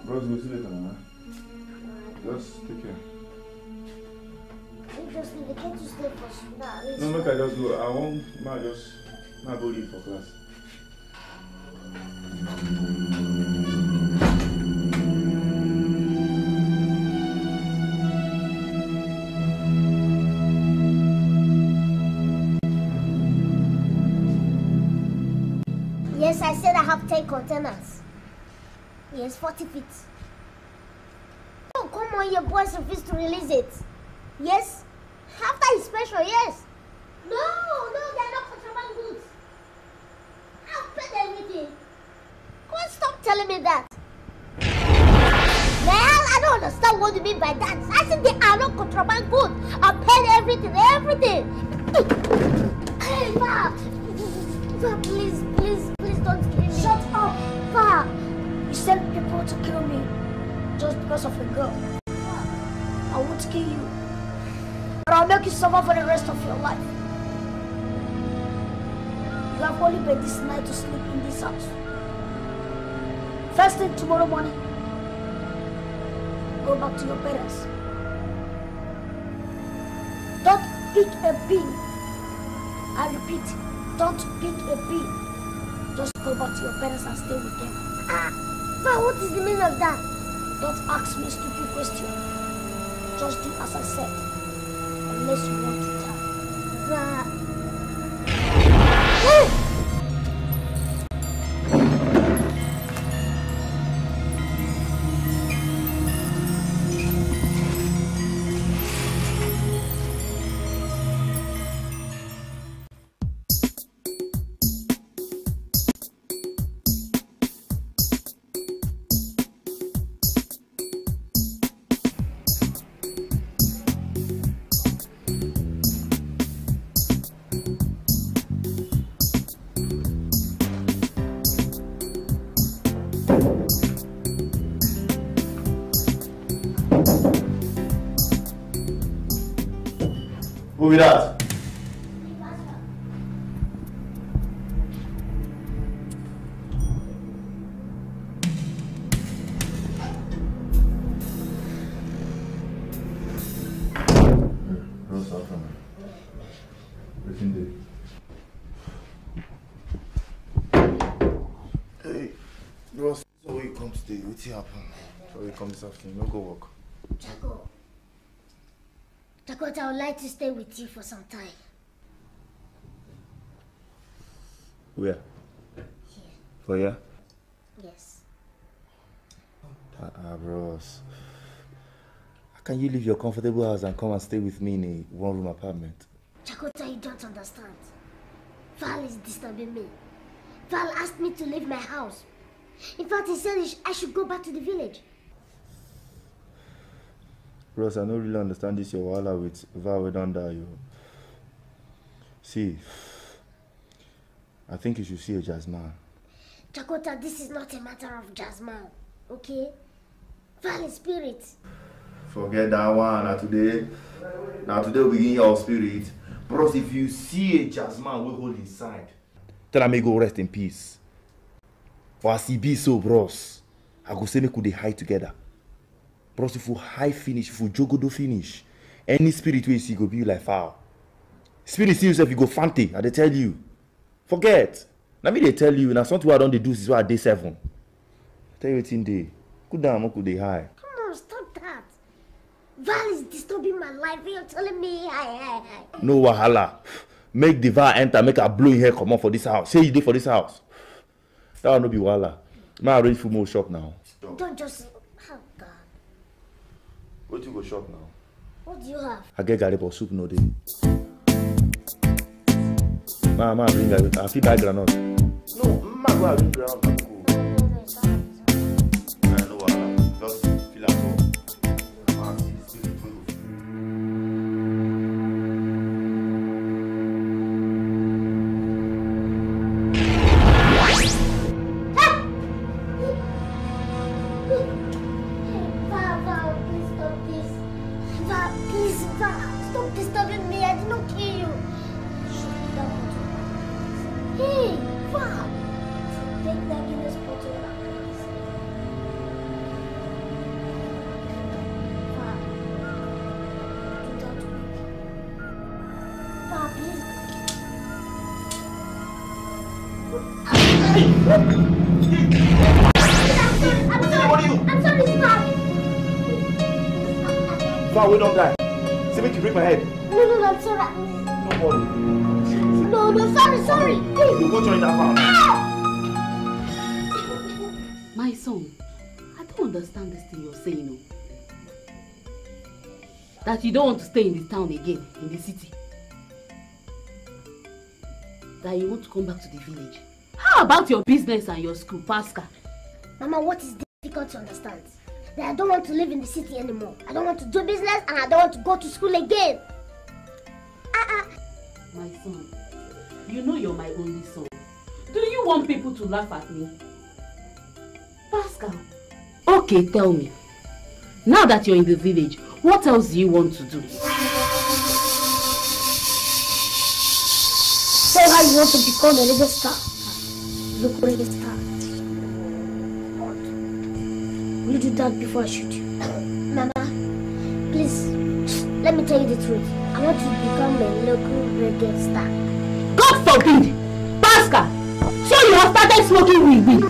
Bros, go see later, man. Just take care. Just need the kid to stay for school. No, make I just go. I won't. Ma just. Ma go leave for class. Yes, I said I have 10 containers. Yes, 40 feet. Oh, come on, your boys refused to release it. Yes? After special. yes. No, no, they're not contraband goods. I've paid everything. Come stop telling me that. Well, I don't understand what you mean by that. I said they are not contraband goods. I paid everything, everything. Hey. Ma, please, please, please don't kill me. Shut up. Pa, you sent people to kill me just because of a girl. I won't kill you. But I'll make you suffer for the rest of your life. You have only been this night to sleep in this house. First thing tomorrow morning, go back to your parents. Don't pick a pin. I repeat, don't pick a pin. Just go back to your parents and stay with them. Ah, but what is the meaning of that? Don't ask me stupid questions. Just do as I said. Unless you want to die. But... Who be that? Bros, how come? Wetin dey? Hey, bros, so where you come today? Wetin happen? So you come this afternoon, no go would like to stay with you for some time. Where? For here? Yes. Ah, ah, bros. How can you leave your comfortable house and come and stay with me in a one-room apartment? Chakota, you don't understand. Val is disturbing me. Val asked me to leave my house. In fact, he said I should go back to the village. Bros, I don't really understand this your wahala with Val wey don die yo. See, I think you should see a man. Chakota, this is not a matter of Jasmine, okay? Val is spirit. Forget that one. Now today, now today we begin your spirit. Bros, if you see a jazz man wey hold his side, tell am make go rest in peace. For as e be so, bros, I go say make we dey hide together. Bros, if we hide finish, if we jogodo finish, any spirit wey you see go be like fowl. Spirit see yourself, you go fante, I dey tell you. Forget. Na me dey tell you, na something wey I don dey do since wey I dey seven. Tell you wetin dey. Cool down, make we dey high. Come on, stop that. Val is disturbing my life. You're telling me, hi, hi, hi. no wahala make the var enter make i blow him hair comot for this house say you dey for this house that one no be wahala make i arrange food make we chop now. Don't just. Oh, God. wetin you go chop now. What do you have? i get garri but soup no dey. ma ma bring garri i fit buy groundnut. no mma go arrange groundnut and go. Eh, no wahala just That you don't want to stay in this town again, in the city. That you want to come back to the village. How about your business and your school, Pascal? Mama, what is difficult to understand? That I don't want to live in the city anymore. I don't want to do business and I don't want to go to school again. My son, you know you're my only son. Do you want people to laugh at me? Pascal. Okay, tell me. Now that you're in the village, what else do you want to do? Say how you want to become a reggae star. Look reggae star. Will you do that before I shoot you? Mama, please, let me tell you the truth. I want to become a local reggae star. God forbid! Pascal! So you have started smoking weed weed?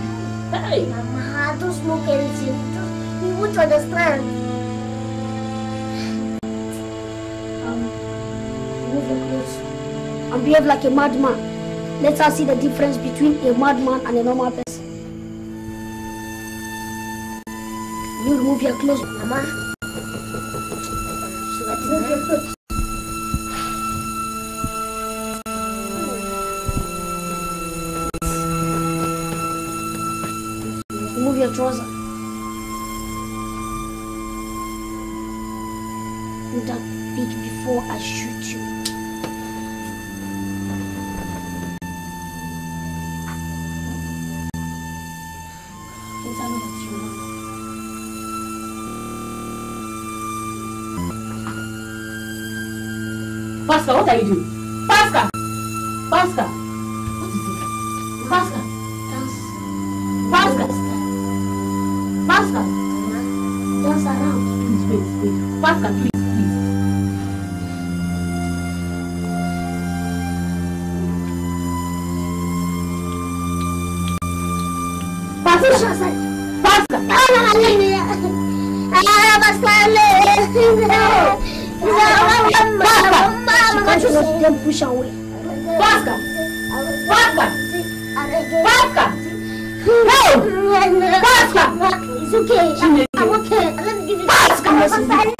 Hey! Mama, I don't smoke anything. You won't understand. Um, remove your clothes and behave like a madman. Let us see the difference between a madman and a normal person. You remove your clothes, Mama. That big before I shoot you. Is that not what you want? Pascal, what are you doing? Pascal! Pascal! What is it? Pascal! Pascal! Pascal! Dance around. Please wait, wait. Pascal, please, Then push away. Pascal! Pascal! Pascal! No! Pascal! It's okay. I'm, okay. Let me give you Pascal!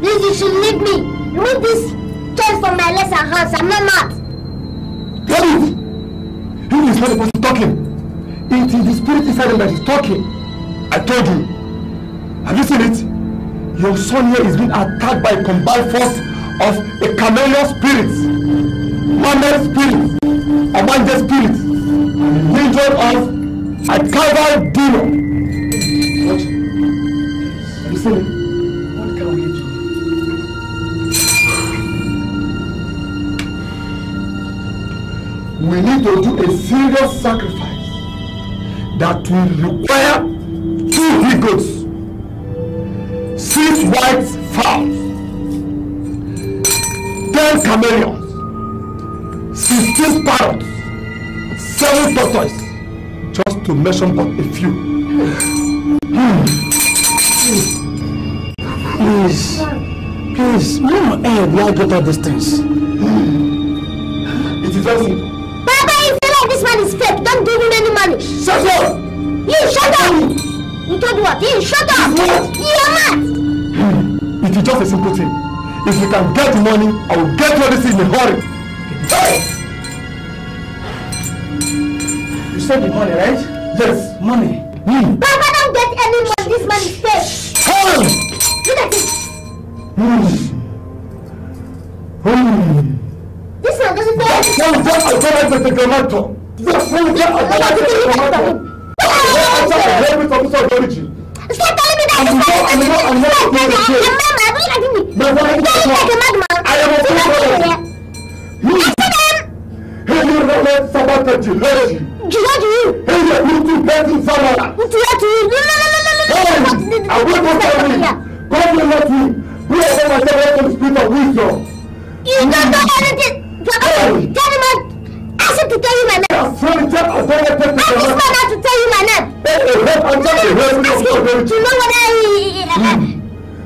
Please, you should leave me. Remove this chain from my and hands. I'm not mad. Get it! He is not the person talking. It is the spirit inside him that is talking. I told you. Have you seen it? Your son here is being attacked by a combined force of a chameleon spirit, mammal spirit, a manja spirit, of a caval demon. What? You? What can we do? we need to do a serious sacrifice that will require mention but a few. Hmm. Please, please, no air, why get all these things? It is very simple. Papa, you feel like this man is fake. Don't give him any money. Shut up! You shut up! You told what? You shut up! What? You are mad! It is just a simple thing. If you can get the money, I will get you all this in a hurry. You said the money, right?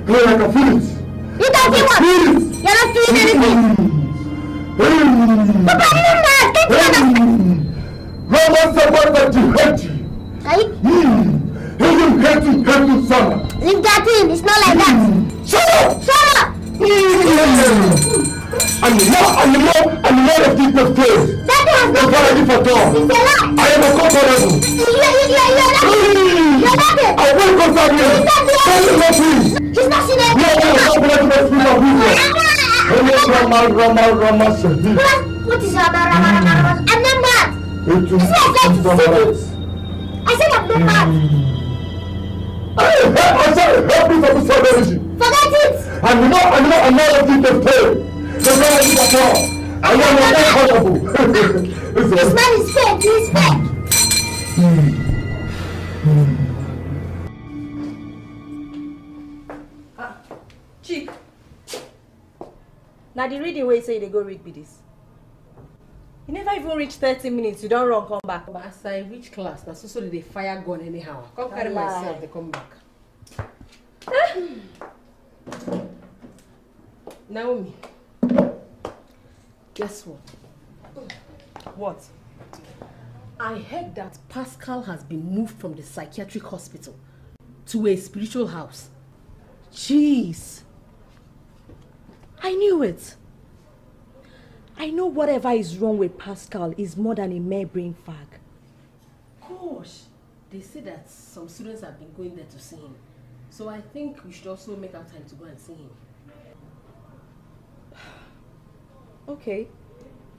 Hey, I can feel it. You don't feel what? Feel it. You're not feeling anything. Hey. Papa, you're mad. Get Hey. rid of Roman Sabata Jileji. Right? Hmm. Hey, you hate to hate to Sama. Leave that in. It's not like that. Shut up. Shut up. And more, and more, and more of people fail. That has That's what I did for Tom. It's a lie. I am a comfortable. You, you, you, you're not... You're not it. I will confirm you. Tell you not please. He's not seen No, no, no, no, no, no, no, no. Rama, Rama, Rama, Sahi. What? Is Rama, Rama, Rama? I'm not mad. It is see me. I said I'm not mad. Help myself, help me from this energy. Forget it. I'm not, I'm not, I'm not looking to pay. There's no energy at all. I am not comfortable. This man is fake. He's fake. Na the reading wey you say you dey go read be this. You never even reach thirty minutes, you don run come back. But as I reach class, na so so dey dey fire gun anyhow. I come carry myself, dey come back. Naomi, guess what? What? I heard that Pascal has been moved from the psychiatric hospital to a spiritual house. Jeez. I knew it. I know whatever is wrong with Pascal is more than a mere brain fag. Gosh, they say that some students have been going there to see him. So I think we should also make our time to go and see him. Okay,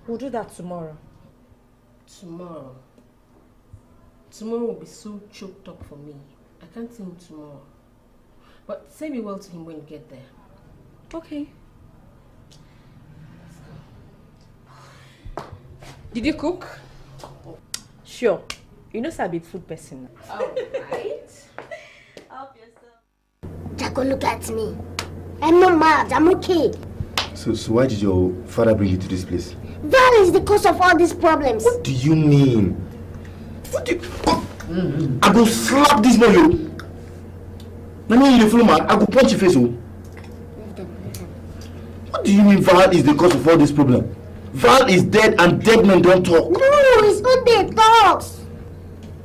we'll do that tomorrow. Tomorrow. Tomorrow will be so choked up for me. I can't see him tomorrow. But say me well to him when you get there. Okay. Did you cook? Sure. You know, say I be food person. Alright. Jaco, look at me. I'm not mad. I'm okay. So, so why did your father bring you to this place? Val is the cause of all these problems. What do you mean? What do you... Oh, I go slap this boy, yo. Me you dey follow man, I go punch your face, oh. What do you mean Val is the cause of all this problem? Val is dead and dead men don't talk. No, he's not dead. Talks.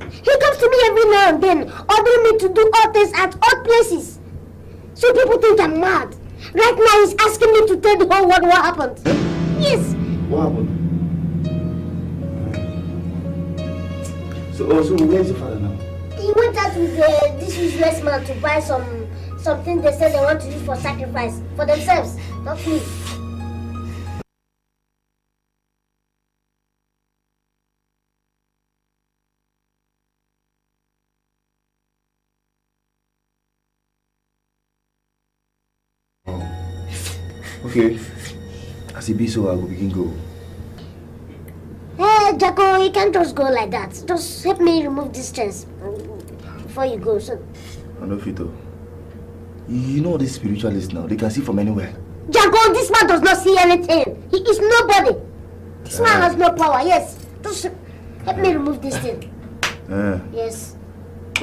He comes to me every now and then, ordering me to do odd things at odd places. So people think I'm mad. Right now, he's asking me to tell the whole world what happened. Yes. What happened? So, oh, so where's your father now? He went out with uh, this useless man to buy some something they said they want to use for sacrifice for themselves, not me. Okay. As it be so, I go begin go. Hey, Jaco, you can't just go like that. Just help me remove this stress before you go. So, I know Fito. You know these spiritualists now, they can see from anywhere. Jaco, this man does not see anything. He is nobody. This man has no power. Yes. Just help me remove this thing. Eh. Yes.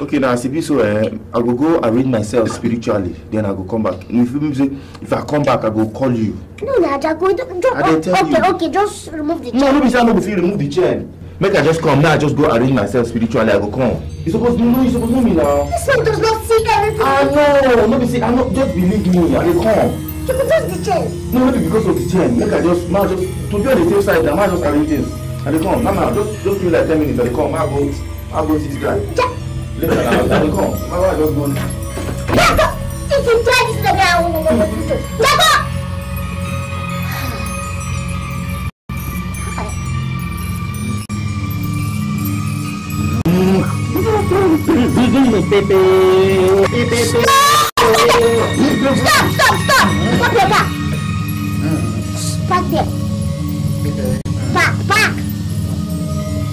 Okay, now as it be so, eh, I go go arrange myself spiritually, then I go come back. If you say, if I come back, I go call you. No, no, I dey tell okay, you. okay, just remove the No, no be say I no go fit remove the chair. Make I just come, now I just go arrange myself spiritually, I go come. You suppose know, you suppose know me now. This man does not see anything. I know, no be say, I know, just believe me, I dey come. Jaco, just the chair. No, no be because of the chair. Make I just, now just, to be on the safe side, I might just arrange things. I dey come, now, now, just, just give me like 10 minutes, I dey come, I go, I go see this guy. Later, Stop, stop, stop! Pode pegar! Pode pegar! Pá, pá!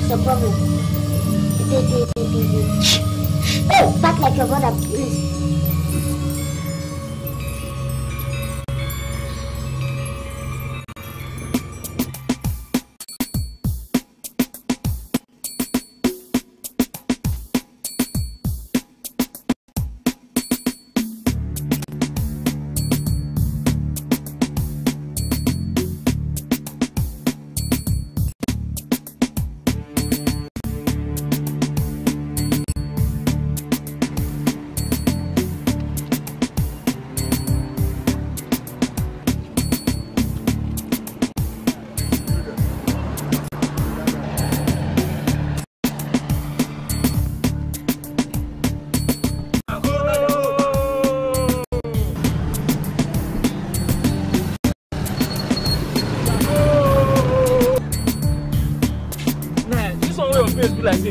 Seu problema. Hey, back like your brother,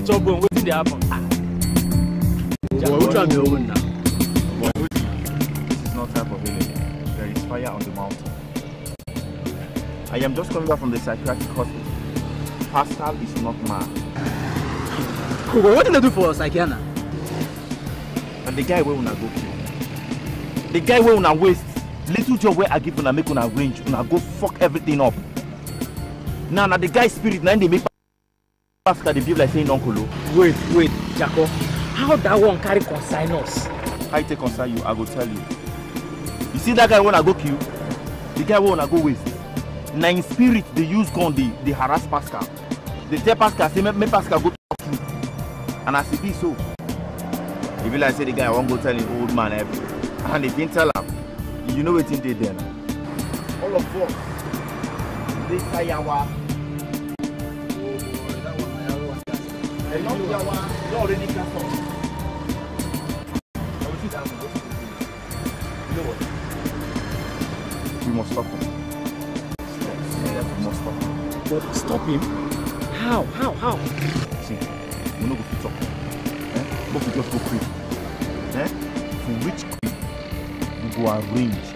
chop bone wetin dey happen. Boy, which one be your own now? Boy, is not time for healing. There is fire on the mountain. I am just coming back from the psychiatric hospital. Pascal is not mad. Boy, wetin dey do for psychiana? And the guy wey una go kill. The guy wey una waste. Little job wey I give una make una arrange. Una go fuck everything up. Now, na the guy spirit na him dey make Pascal dey behave like say him don kolo. Wait, wait, Jacko. How that one carry consign us? How e take concern you? I go tell you. You see that guy wey una go kill? The guy wey una go waste. Na him spirit dey use gun dey dey harass Pascal. Dey tell Pascal say make Pascal go talk truth. And as e be so, e be like say the guy wan go tell him old man everything. And he didn't tell am. You know wetin dey there na? All of us dey sayawa. Enough don already. I will sit down and go to the village. You know what? We must stop him. Yeah, we must stop him. But stop him? How? How? How? See, we no go fit talk. Eh? Make we just go crib. Eh? We reach crib, we go arrange.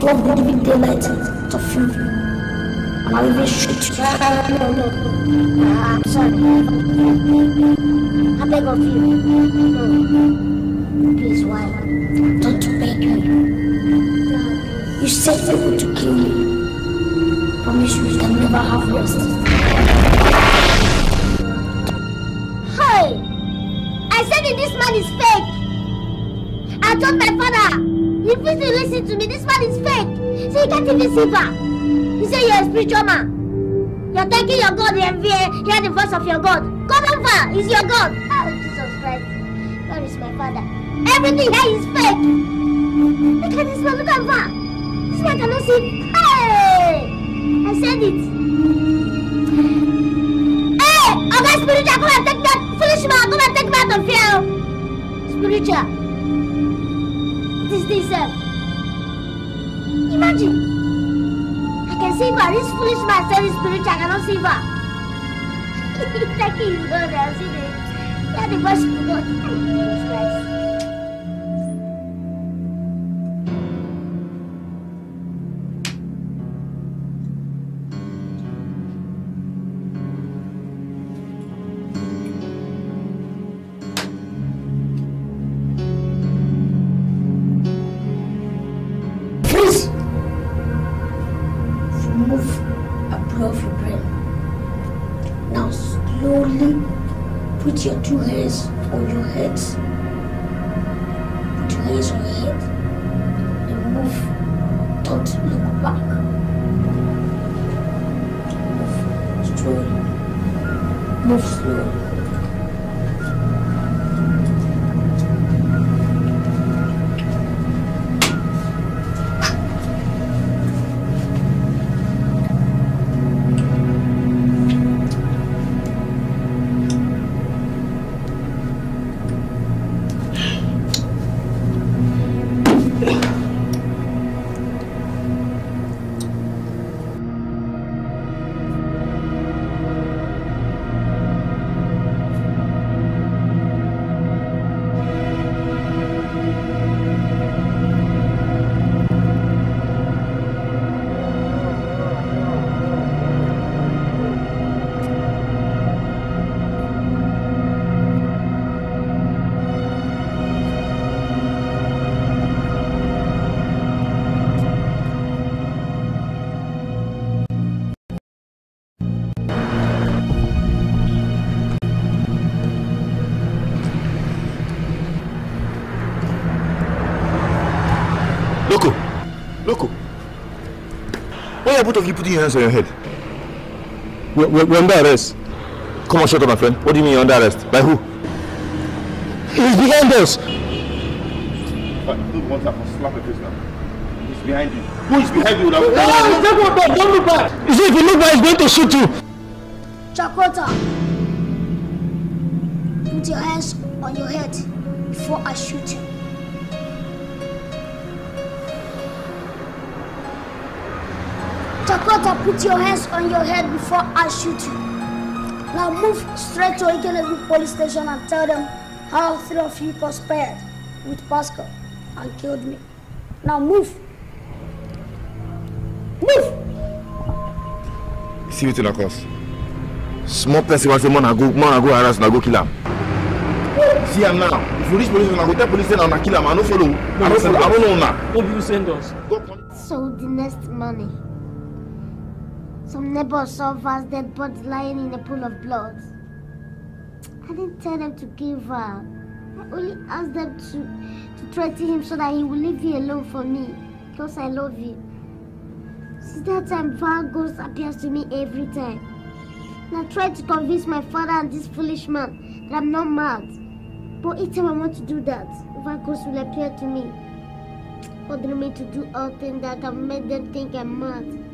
the living daylight to few. And I'll even shoot you. No, no, no. I'm sorry. I beg of you. No. Please, why? Don't beg me. You said you people to kill me. Promise you we can never have rest. Hey! I said that this man is fake. I told my father, he refused to listen to me. This man is fake. So you can't even see far. He said you're a spiritual man. You're thanking your God and hear, the voice of your God. God over is your God. Oh, Jesus Christ. God is my father. Everything here is fake. Look at this man, look at that. This man cannot see. Hey! I said it. Hey! Oga spiritual, come and take that foolish man. Come and take out of oh. Spiritual. This sir. Imagine. I can see her. This foolish man said he's spiritual. I cannot see her. Thank you, God. I'll see the. Yeah, the voice of God. Jesus Christ. Why are both of you putting your hands on your head? We're, we're, we're under arrest. Come on, shut up, my friend. What do you mean you're under arrest? By who? He's behind us. Look, one time, I'll slap your face now. He's behind you. Who is behind you? Don't look back, don't look back. You see, if you look back, he's going to shoot you. Chakota, put your hands on your head before I shoot you. Chakota, put your hands on your head before I shoot you. Now move straight to Ikelebu police station and tell them how three of you conspired with Pascal and killed me. Now move. Move! See wetin I cause. Small person wan say man I go man I go harass na go kill am. See am now. If you reach police station, I go tell police say na una kill am. I no follow. I no follow. I no know una. No you send us. So the next morning, some neighbors saw Val's dead body lying in a pool of blood. I didn't tell them to give her. I only asked them to, to threaten him so that he will leave you alone for me. Because I love you. Since that time, Val ghost appears to me every time. And I tried to convince my father and this foolish man that I'm not mad. But each time I want to do that, Val ghost will appear to me, ordering me to do all things that have made them think I'm mad.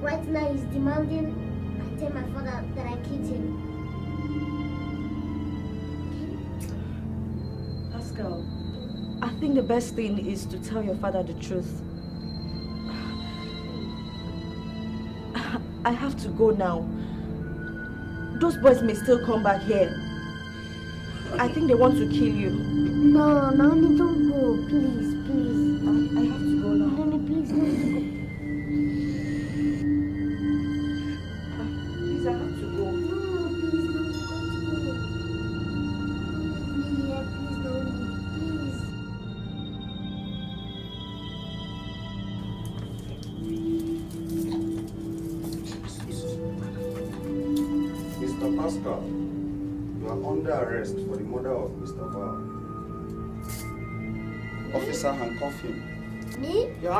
Right now, he's demanding I tell my father that I killed him. Pascal, I think the best thing is to tell your father the truth. I have to go now. Those boys may still come back here. I think they want to kill you. No, Naomi, don't go. Please, please. I, I have to go now. Naomi, please don't go.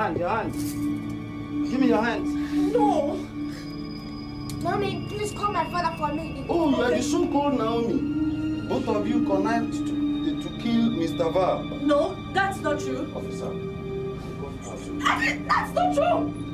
Hand, your hand. Give me your hand. No. Naomi, please call my father for me. Oh, you are the so-called Naomi. Both of you connived to, to kill Mr. Val. No, that's not true. Officer, that's not true.